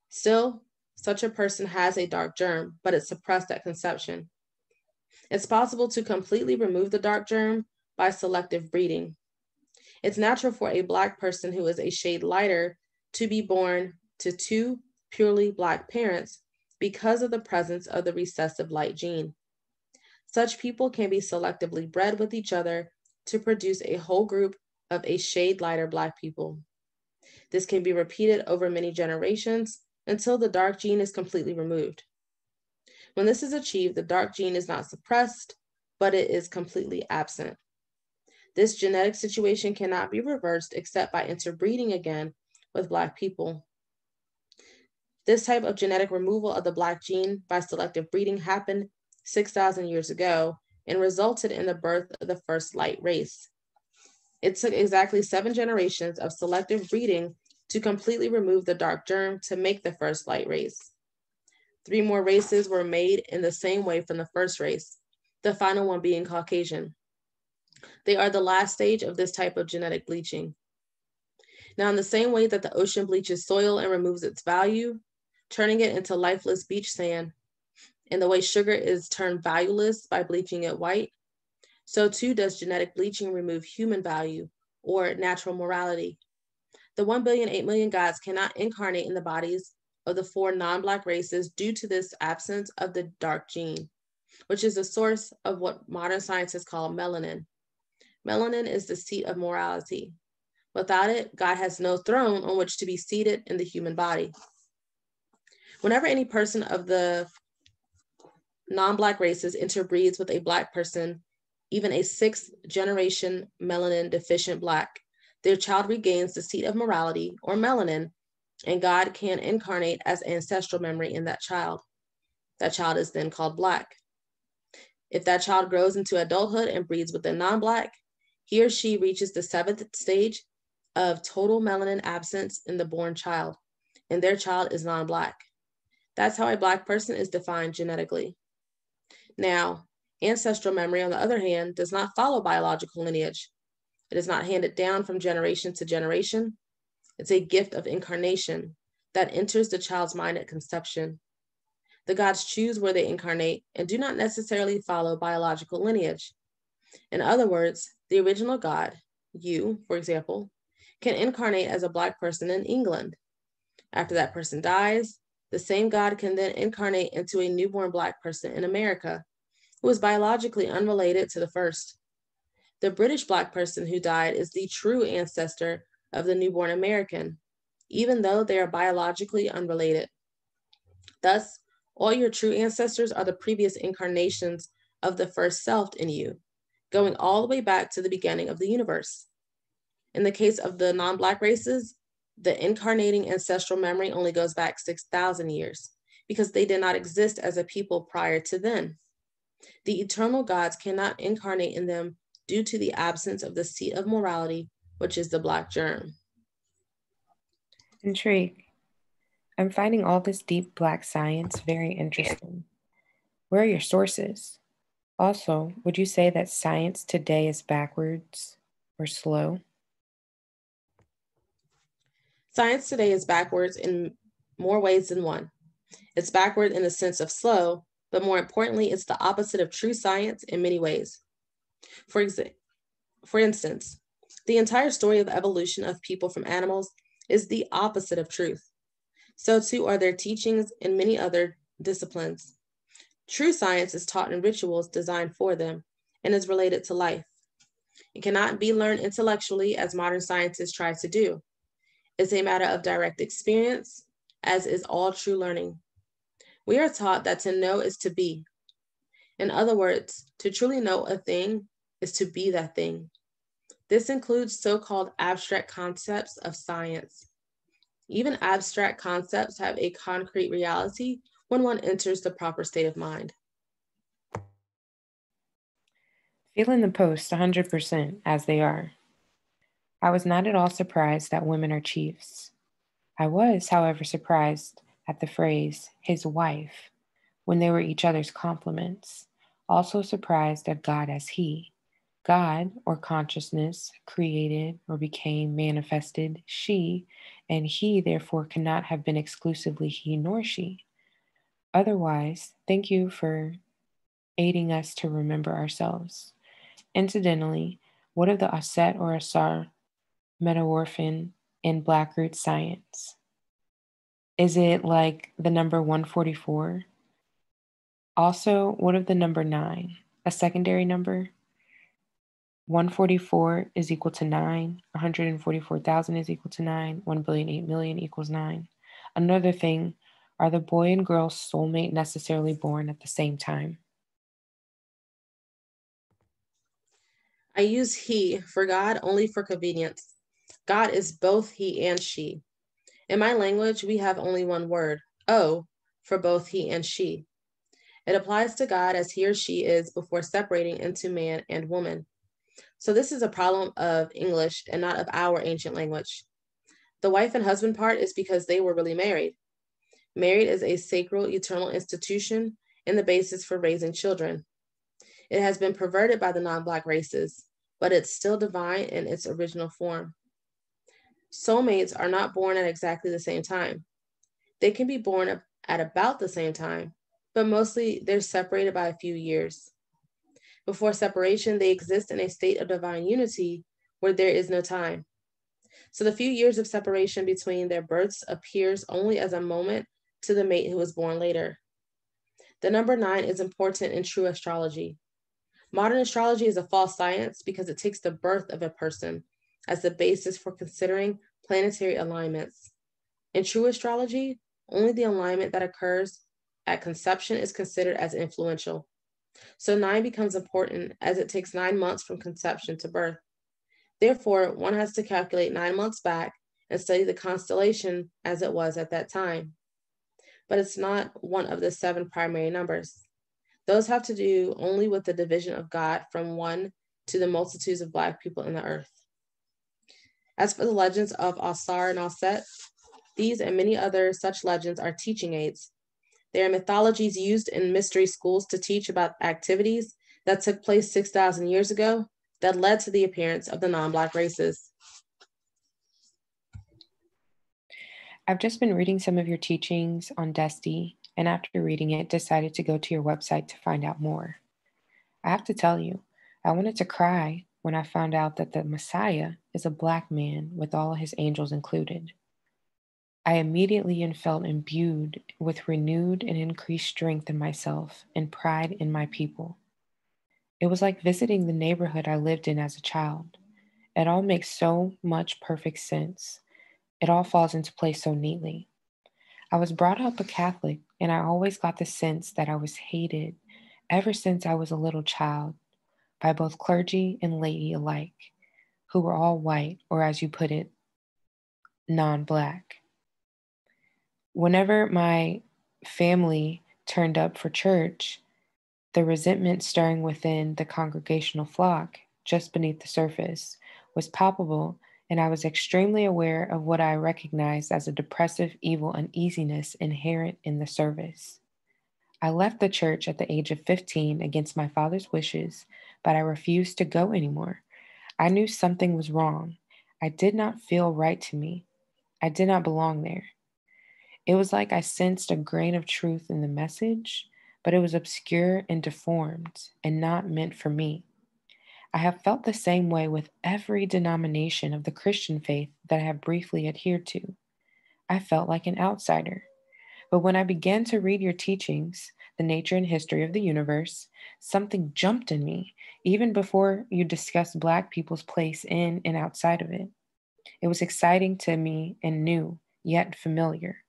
Still, such a person has a dark germ, but it's suppressed at conception. It's possible to completely remove the dark germ by selective breeding. It's natural for a Black person who is a shade lighter to be born to two purely Black parents because of the presence of the recessive light gene. Such people can be selectively bred with each other to produce a whole group of a shade lighter Black people. This can be repeated over many generations until the dark gene is completely removed. When this is achieved, the dark gene is not suppressed, but it is completely absent. This genetic situation cannot be reversed except by interbreeding again with Black people. This type of genetic removal of the Black gene by selective breeding happened 6,000 years ago and resulted in the birth of the first light race. It took exactly seven generations of selective breeding to completely remove the dark germ to make the first light race. Three more races were made in the same way from the first race, the final one being Caucasian. They are the last stage of this type of genetic bleaching. Now, in the same way that the ocean bleaches soil and removes its value, turning it into lifeless beach sand, and the way sugar is turned valueless by bleaching it white, so too does genetic bleaching remove human value or natural morality. The 1 billion, 8 million gods cannot incarnate in the bodies of the four non Black races due to this absence of the dark gene, which is the source of what modern scientists call melanin. Melanin is the seat of morality. Without it, God has no throne on which to be seated in the human body. Whenever any person of the non-Black races interbreeds with a Black person, even a sixth generation melanin deficient Black, their child regains the seat of morality or melanin, and God can incarnate as ancestral memory in that child. That child is then called Black. If that child grows into adulthood and breeds with a non Black, he or she reaches the seventh stage of total melanin absence in the born child, and their child is non Black. That's how a Black person is defined genetically. Now, ancestral memory, on the other hand, does not follow biological lineage. It is not handed down from generation to generation. It's a gift of incarnation that enters the child's mind at conception. The gods choose where they incarnate and do not necessarily follow biological lineage. In other words, the original God, you, for example, can incarnate as a Black person in England. After that person dies, the same God can then incarnate into a newborn Black person in America who is biologically unrelated to the first. The British Black person who died is the true ancestor of the newborn American, even though they are biologically unrelated. Thus, all your true ancestors are the previous incarnations of the first self in you, going all the way back to the beginning of the universe. In the case of the non Black races, the incarnating ancestral memory only goes back 6,000 years because they did not exist as a people prior to then. The eternal gods cannot incarnate in them due to the absence of the seat of morality, which is the black germ. Intrigue. I'm finding all this deep black science very interesting. Where are your sources? Also, would you say that science today is backwards or slow? Science today is backwards in more ways than one. It's backward in the sense of slow, but more importantly, it's the opposite of true science in many ways. For, exa- for instance, the entire story of evolution of people from animals is the opposite of truth. So too are their teachings in many other disciplines. True science is taught in rituals designed for them, and is related to life. It cannot be learned intellectually as modern scientists try to do. It's a matter of direct experience, as is all true learning. We are taught that to know is to be. In other words, to truly know a thing is to be that thing. This includes so called abstract concepts of science. Even abstract concepts have a concrete reality when one enters the proper state of mind. Feeling the post 100% as they are. I was not at all surprised that women are chiefs. I was, however, surprised at the phrase, his wife, when they were each other's compliments, also surprised at God as he. God, or consciousness, created or became manifested she, and he therefore cannot have been exclusively he nor she. Otherwise, thank you for aiding us to remember ourselves. Incidentally, what of the Aset or Asar metamorphin in Blackroot science? Is it like the number 144? Also, what of the number 9, a secondary number? 144 is equal to 9, 144,000 is equal to 9, 1 billion, 8 million equals 9. Another thing, are the boy and girl soulmate necessarily born at the same time? I use he for God only for convenience. God is both he and she. In my language, we have only one word, O, for both he and she. It applies to God as he or she is before separating into man and woman. So this is a problem of English and not of our ancient language. The wife and husband part is because they were really married. Married is a sacral eternal institution and the basis for raising children. It has been perverted by the non Black races, but it's still divine in its original form. Soulmates are not born at exactly the same time. They can be born at about the same time, but mostly they're separated by a few years. Before separation, they exist in a state of divine unity where there is no time. So the few years of separation between their births appears only as a moment to the mate who was born later. The number nine is important in true astrology. Modern astrology is a false science because it takes the birth of a person as the basis for considering planetary alignments. In true astrology, only the alignment that occurs at conception is considered as influential. So nine becomes important as it takes nine months from conception to birth. Therefore, one has to calculate nine months back and study the constellation as it was at that time. But it's not one of the seven primary numbers. Those have to do only with the division of God from one to the multitudes of Black people in the earth. As for the legends of Asar and Aset, these and many other such legends are teaching aids they are mythologies used in mystery schools to teach about activities that took place 6,000 years ago that led to the appearance of the non Black races. I've just been reading some of your teachings on Destee, and after reading it, decided to go to your website to find out more. I have to tell you, I wanted to cry when I found out that the Messiah is a Black man with all his angels included. I immediately and felt imbued with renewed and increased strength in myself and pride in my people. It was like visiting the neighborhood I lived in as a child. It all makes so much perfect sense. It all falls into place so neatly. I was brought up a Catholic, and I always got the sense that I was hated ever since I was a little child by both clergy and laity alike, who were all white, or as you put it, non black whenever my family turned up for church, the resentment stirring within the congregational flock, just beneath the surface, was palpable, and I was extremely aware of what I recognized as a depressive, evil uneasiness inherent in the service. I left the church at the age of 15 against my father's wishes, but I refused to go anymore. I knew something was wrong. I did not feel right to me. I did not belong there. It was like I sensed a grain of truth in the message, but it was obscure and deformed and not meant for me. I have felt the same way with every denomination of the Christian faith that I have briefly adhered to. I felt like an outsider. But when I began to read your teachings, the nature and history of the universe, something jumped in me even before you discussed Black people's place in and outside of it. It was exciting to me and new, yet familiar.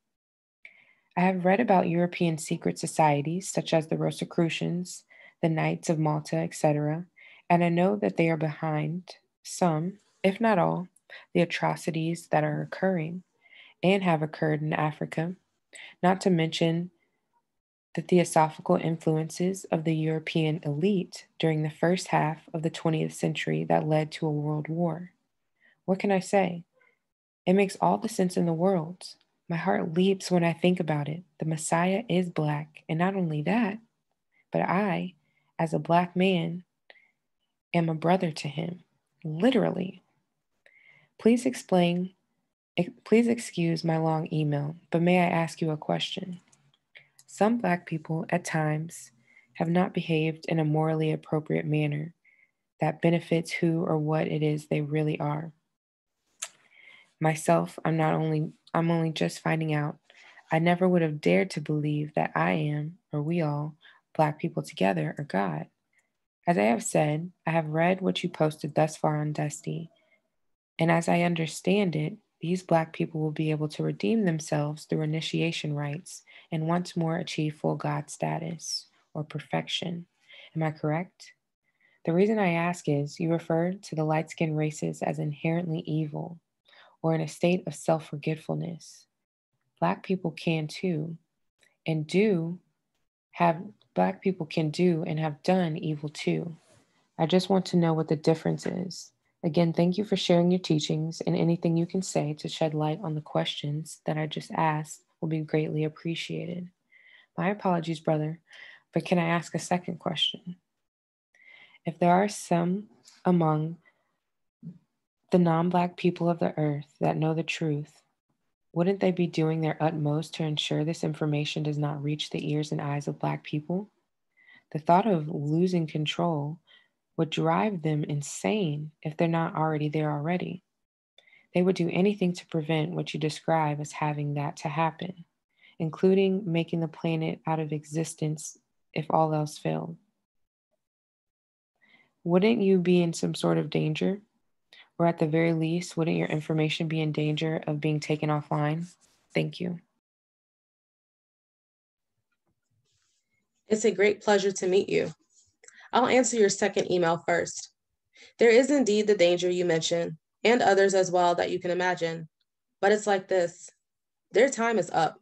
I have read about European secret societies such as the Rosicrucians, the Knights of Malta, etc., and I know that they are behind some, if not all, the atrocities that are occurring and have occurred in Africa, not to mention the theosophical influences of the European elite during the first half of the 20th century that led to a world war. What can I say? It makes all the sense in the world. My heart leaps when I think about it. The Messiah is Black, and not only that, but I, as a Black man, am a brother to him, literally. Please explain, please excuse my long email, but may I ask you a question? Some Black people at times have not behaved in a morally appropriate manner that benefits who or what it is they really are. Myself, I'm not only, I'm only just finding out. I never would have dared to believe that I am, or we all, Black people together, are God. As I have said, I have read what you posted thus far on Destee, and as I understand it, these Black people will be able to redeem themselves through initiation rites and once more achieve full God status or perfection. Am I correct? The reason I ask is you refer to the light skinned races as inherently evil or in a state of self forgetfulness. Black people can too, and do have, Black people can do and have done evil too. I just want to know what the difference is. Again, thank you for sharing your teachings and anything you can say to shed light on the questions that I just asked will be greatly appreciated. My apologies, brother, but can I ask a second question? If there are some among the non Black people of the earth that know the truth, wouldn't they be doing their utmost to ensure this information does not reach the ears and eyes of Black people? The thought of losing control would drive them insane if they're not already there already. They would do anything to prevent what you describe as having that to happen, including making the planet out of existence if all else failed. Wouldn't you be in some sort of danger? Or at the very least, wouldn't your information be in danger of being taken offline? Thank you. It's a great pleasure to meet you. I'll answer your second email first. There is indeed the danger you mentioned, and others as well that you can imagine. But it's like this their time is up.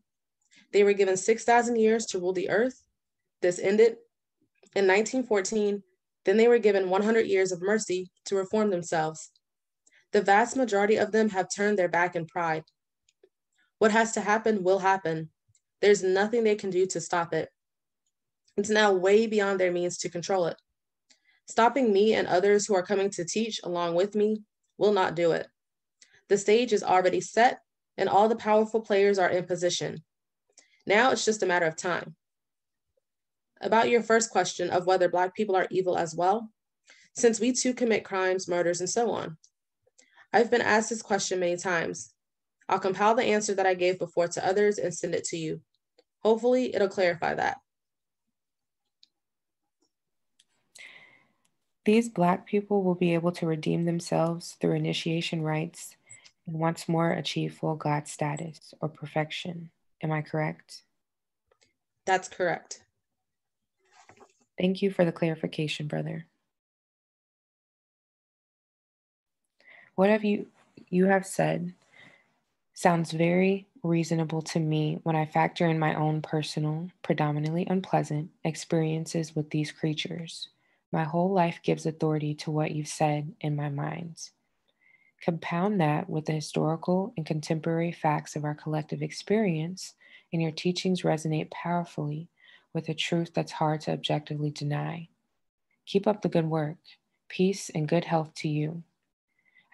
They were given 6,000 years to rule the earth. This ended in 1914. Then they were given 100 years of mercy to reform themselves. The vast majority of them have turned their back in pride. What has to happen will happen. There's nothing they can do to stop it. It's now way beyond their means to control it. Stopping me and others who are coming to teach along with me will not do it. The stage is already set and all the powerful players are in position. Now it's just a matter of time. About your first question of whether Black people are evil as well, since we too commit crimes, murders, and so on. I've been asked this question many times. I'll compile the answer that I gave before to others and send it to you. Hopefully, it'll clarify that. These Black people will be able to redeem themselves through initiation rites and once more achieve full God status or perfection. Am I correct? That's correct. Thank you for the clarification, brother. What have you you have said sounds very reasonable to me when I factor in my own personal, predominantly unpleasant experiences with these creatures. My whole life gives authority to what you've said in my mind. Compound that with the historical and contemporary facts of our collective experience, and your teachings resonate powerfully with a truth that's hard to objectively deny. Keep up the good work. Peace and good health to you.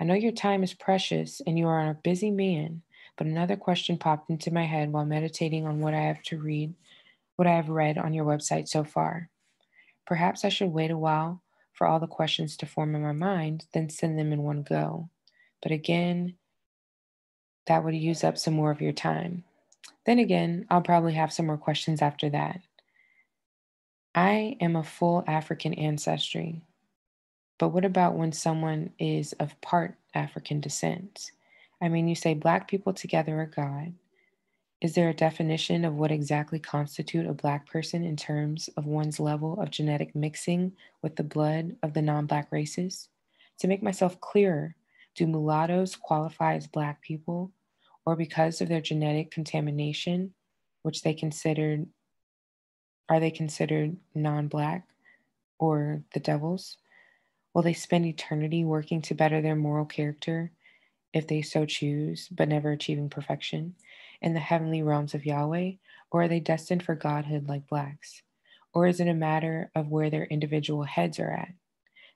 I know your time is precious and you are a busy man, but another question popped into my head while meditating on what I have to read, what I have read on your website so far. Perhaps I should wait a while for all the questions to form in my mind, then send them in one go. But again, that would use up some more of your time. Then again, I'll probably have some more questions after that. I am a full African ancestry. But what about when someone is of part African descent? I mean, you say Black people together are God. Is there a definition of what exactly constitute a Black person in terms of one's level of genetic mixing with the blood of the non-Black races? To make myself clearer, do mulattoes qualify as Black people, or because of their genetic contamination, which they considered, are they considered non-Black or the devils? Will they spend eternity working to better their moral character, if they so choose, but never achieving perfection, in the heavenly realms of Yahweh? Or are they destined for godhood like blacks? Or is it a matter of where their individual heads are at?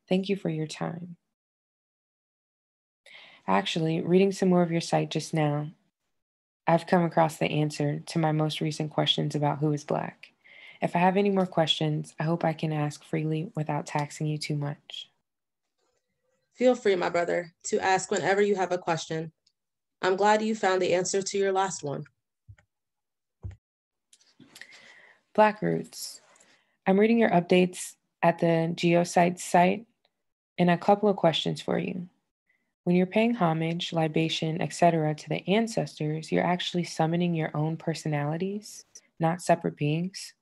Thank you for your time. Actually, reading some more of your site just now, I've come across the answer to my most recent questions about who is Black. If I have any more questions, I hope I can ask freely without taxing you too much. Feel free, my brother, to ask whenever you have a question. I'm glad you found the answer to your last one. Black Roots. I'm reading your updates at the Geosite site and a couple of questions for you. When you're paying homage, libation, etc. to the ancestors, you're actually summoning your own personalities, not separate beings.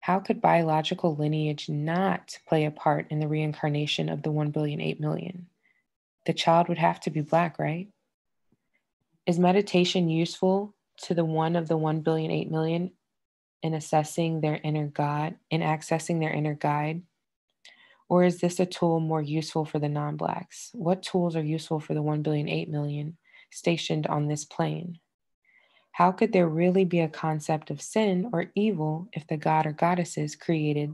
How could biological lineage not play a part in the reincarnation of the 1 billion 8 million? The child would have to be black, right? Is meditation useful to the one of the 1 billion 8 million in assessing their inner God and accessing their inner guide? Or is this a tool more useful for the non blacks? What tools are useful for the 1 billion 8 million stationed on this plane? How could there really be a concept of sin or evil if the god or goddesses created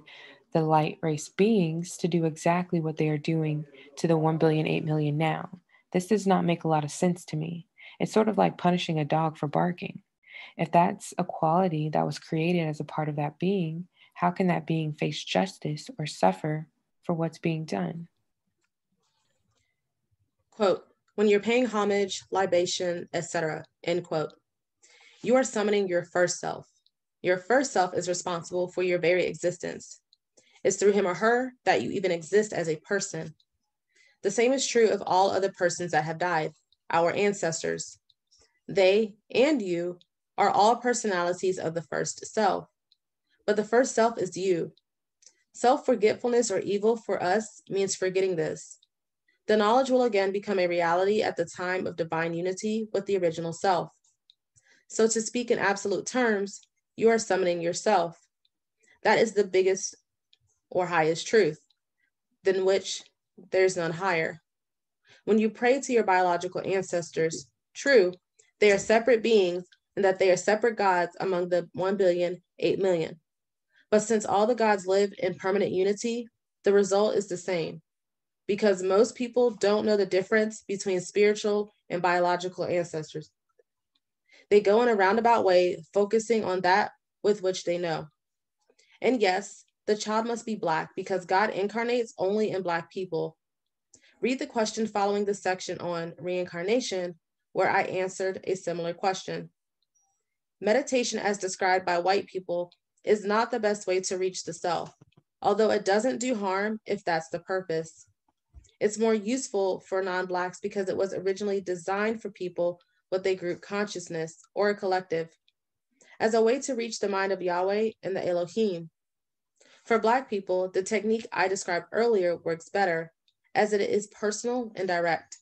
the light race beings to do exactly what they are doing to the 1 billion 8 million now? This does not make a lot of sense to me. It's sort of like punishing a dog for barking. If that's a quality that was created as a part of that being, how can that being face justice or suffer for what's being done? Quote, when you're paying homage, libation, etc., end quote. You are summoning your first self. Your first self is responsible for your very existence. It's through him or her that you even exist as a person. The same is true of all other persons that have died, our ancestors. They and you are all personalities of the first self. But the first self is you. Self forgetfulness or evil for us means forgetting this. The knowledge will again become a reality at the time of divine unity with the original self. So, to speak in absolute terms, you are summoning yourself. That is the biggest or highest truth, than which there's none higher. When you pray to your biological ancestors, true, they are separate beings and that they are separate gods among the 1 billion, 8 million. But since all the gods live in permanent unity, the result is the same. Because most people don't know the difference between spiritual and biological ancestors. They go in a roundabout way, focusing on that with which they know. And yes, the child must be Black because God incarnates only in Black people. Read the question following the section on reincarnation, where I answered a similar question. Meditation, as described by white people, is not the best way to reach the self, although it doesn't do harm if that's the purpose. It's more useful for non Blacks because it was originally designed for people with a group consciousness or a collective, as a way to reach the mind of Yahweh and the Elohim. For Black people, the technique I described earlier works better, as it is personal and direct.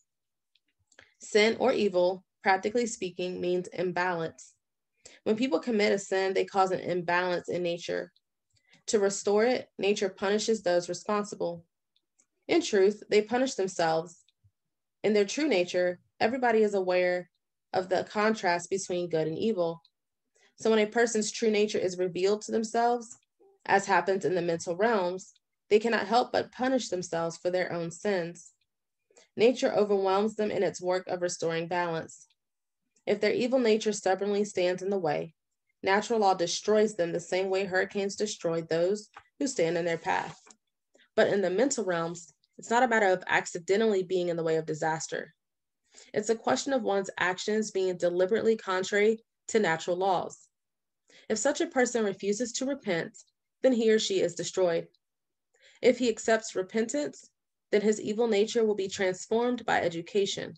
Sin or evil, practically speaking, means imbalance. When people commit a sin, they cause an imbalance in nature. To restore it, nature punishes those responsible. In truth, they punish themselves. In their true nature, everybody is aware of the contrast between good and evil. So when a person's true nature is revealed to themselves, as happens in the mental realms, they cannot help but punish themselves for their own sins. Nature overwhelms them in its work of restoring balance. If their evil nature stubbornly stands in the way, natural law destroys them the same way hurricanes destroy those who stand in their path. But in the mental realms, it's not a matter of accidentally being in the way of disaster. It's a question of one's actions being deliberately contrary to natural laws. If such a person refuses to repent, then he or she is destroyed. If he accepts repentance, then his evil nature will be transformed by education,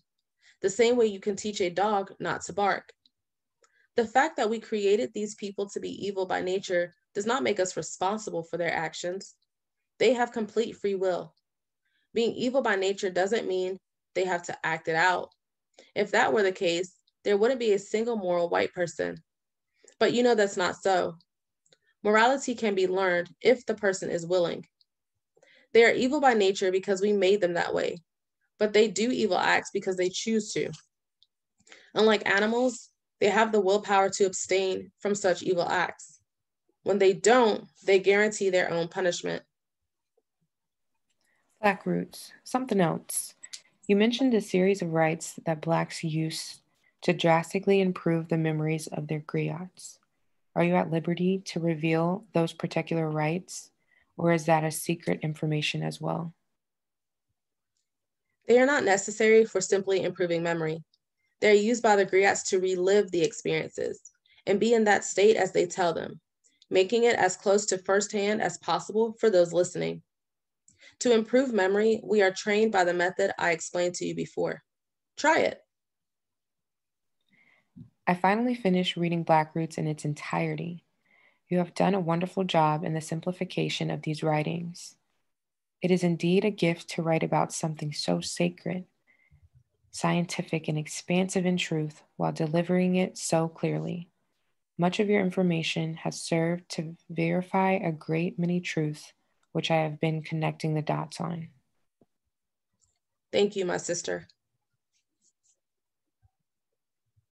the same way you can teach a dog not to bark. The fact that we created these people to be evil by nature does not make us responsible for their actions. They have complete free will. Being evil by nature doesn't mean they have to act it out. If that were the case, there wouldn't be a single moral white person. But you know that's not so. Morality can be learned if the person is willing. They are evil by nature because we made them that way, but they do evil acts because they choose to. Unlike animals, they have the willpower to abstain from such evil acts. When they don't, they guarantee their own punishment. Black roots, something else. You mentioned a series of rites that Blacks use to drastically improve the memories of their griots. Are you at liberty to reveal those particular rites, or is that a secret information as well? They are not necessary for simply improving memory. They're used by the griots to relive the experiences and be in that state as they tell them, making it as close to firsthand as possible for those listening. To improve memory, we are trained by the method I explained to you before. Try it. I finally finished reading Black Roots in its entirety. You have done a wonderful job in the simplification of these writings. It is indeed a gift to write about something so sacred, scientific, and expansive in truth while delivering it so clearly. Much of your information has served to verify a great many truths which I have been connecting the dots on. Thank you, my sister.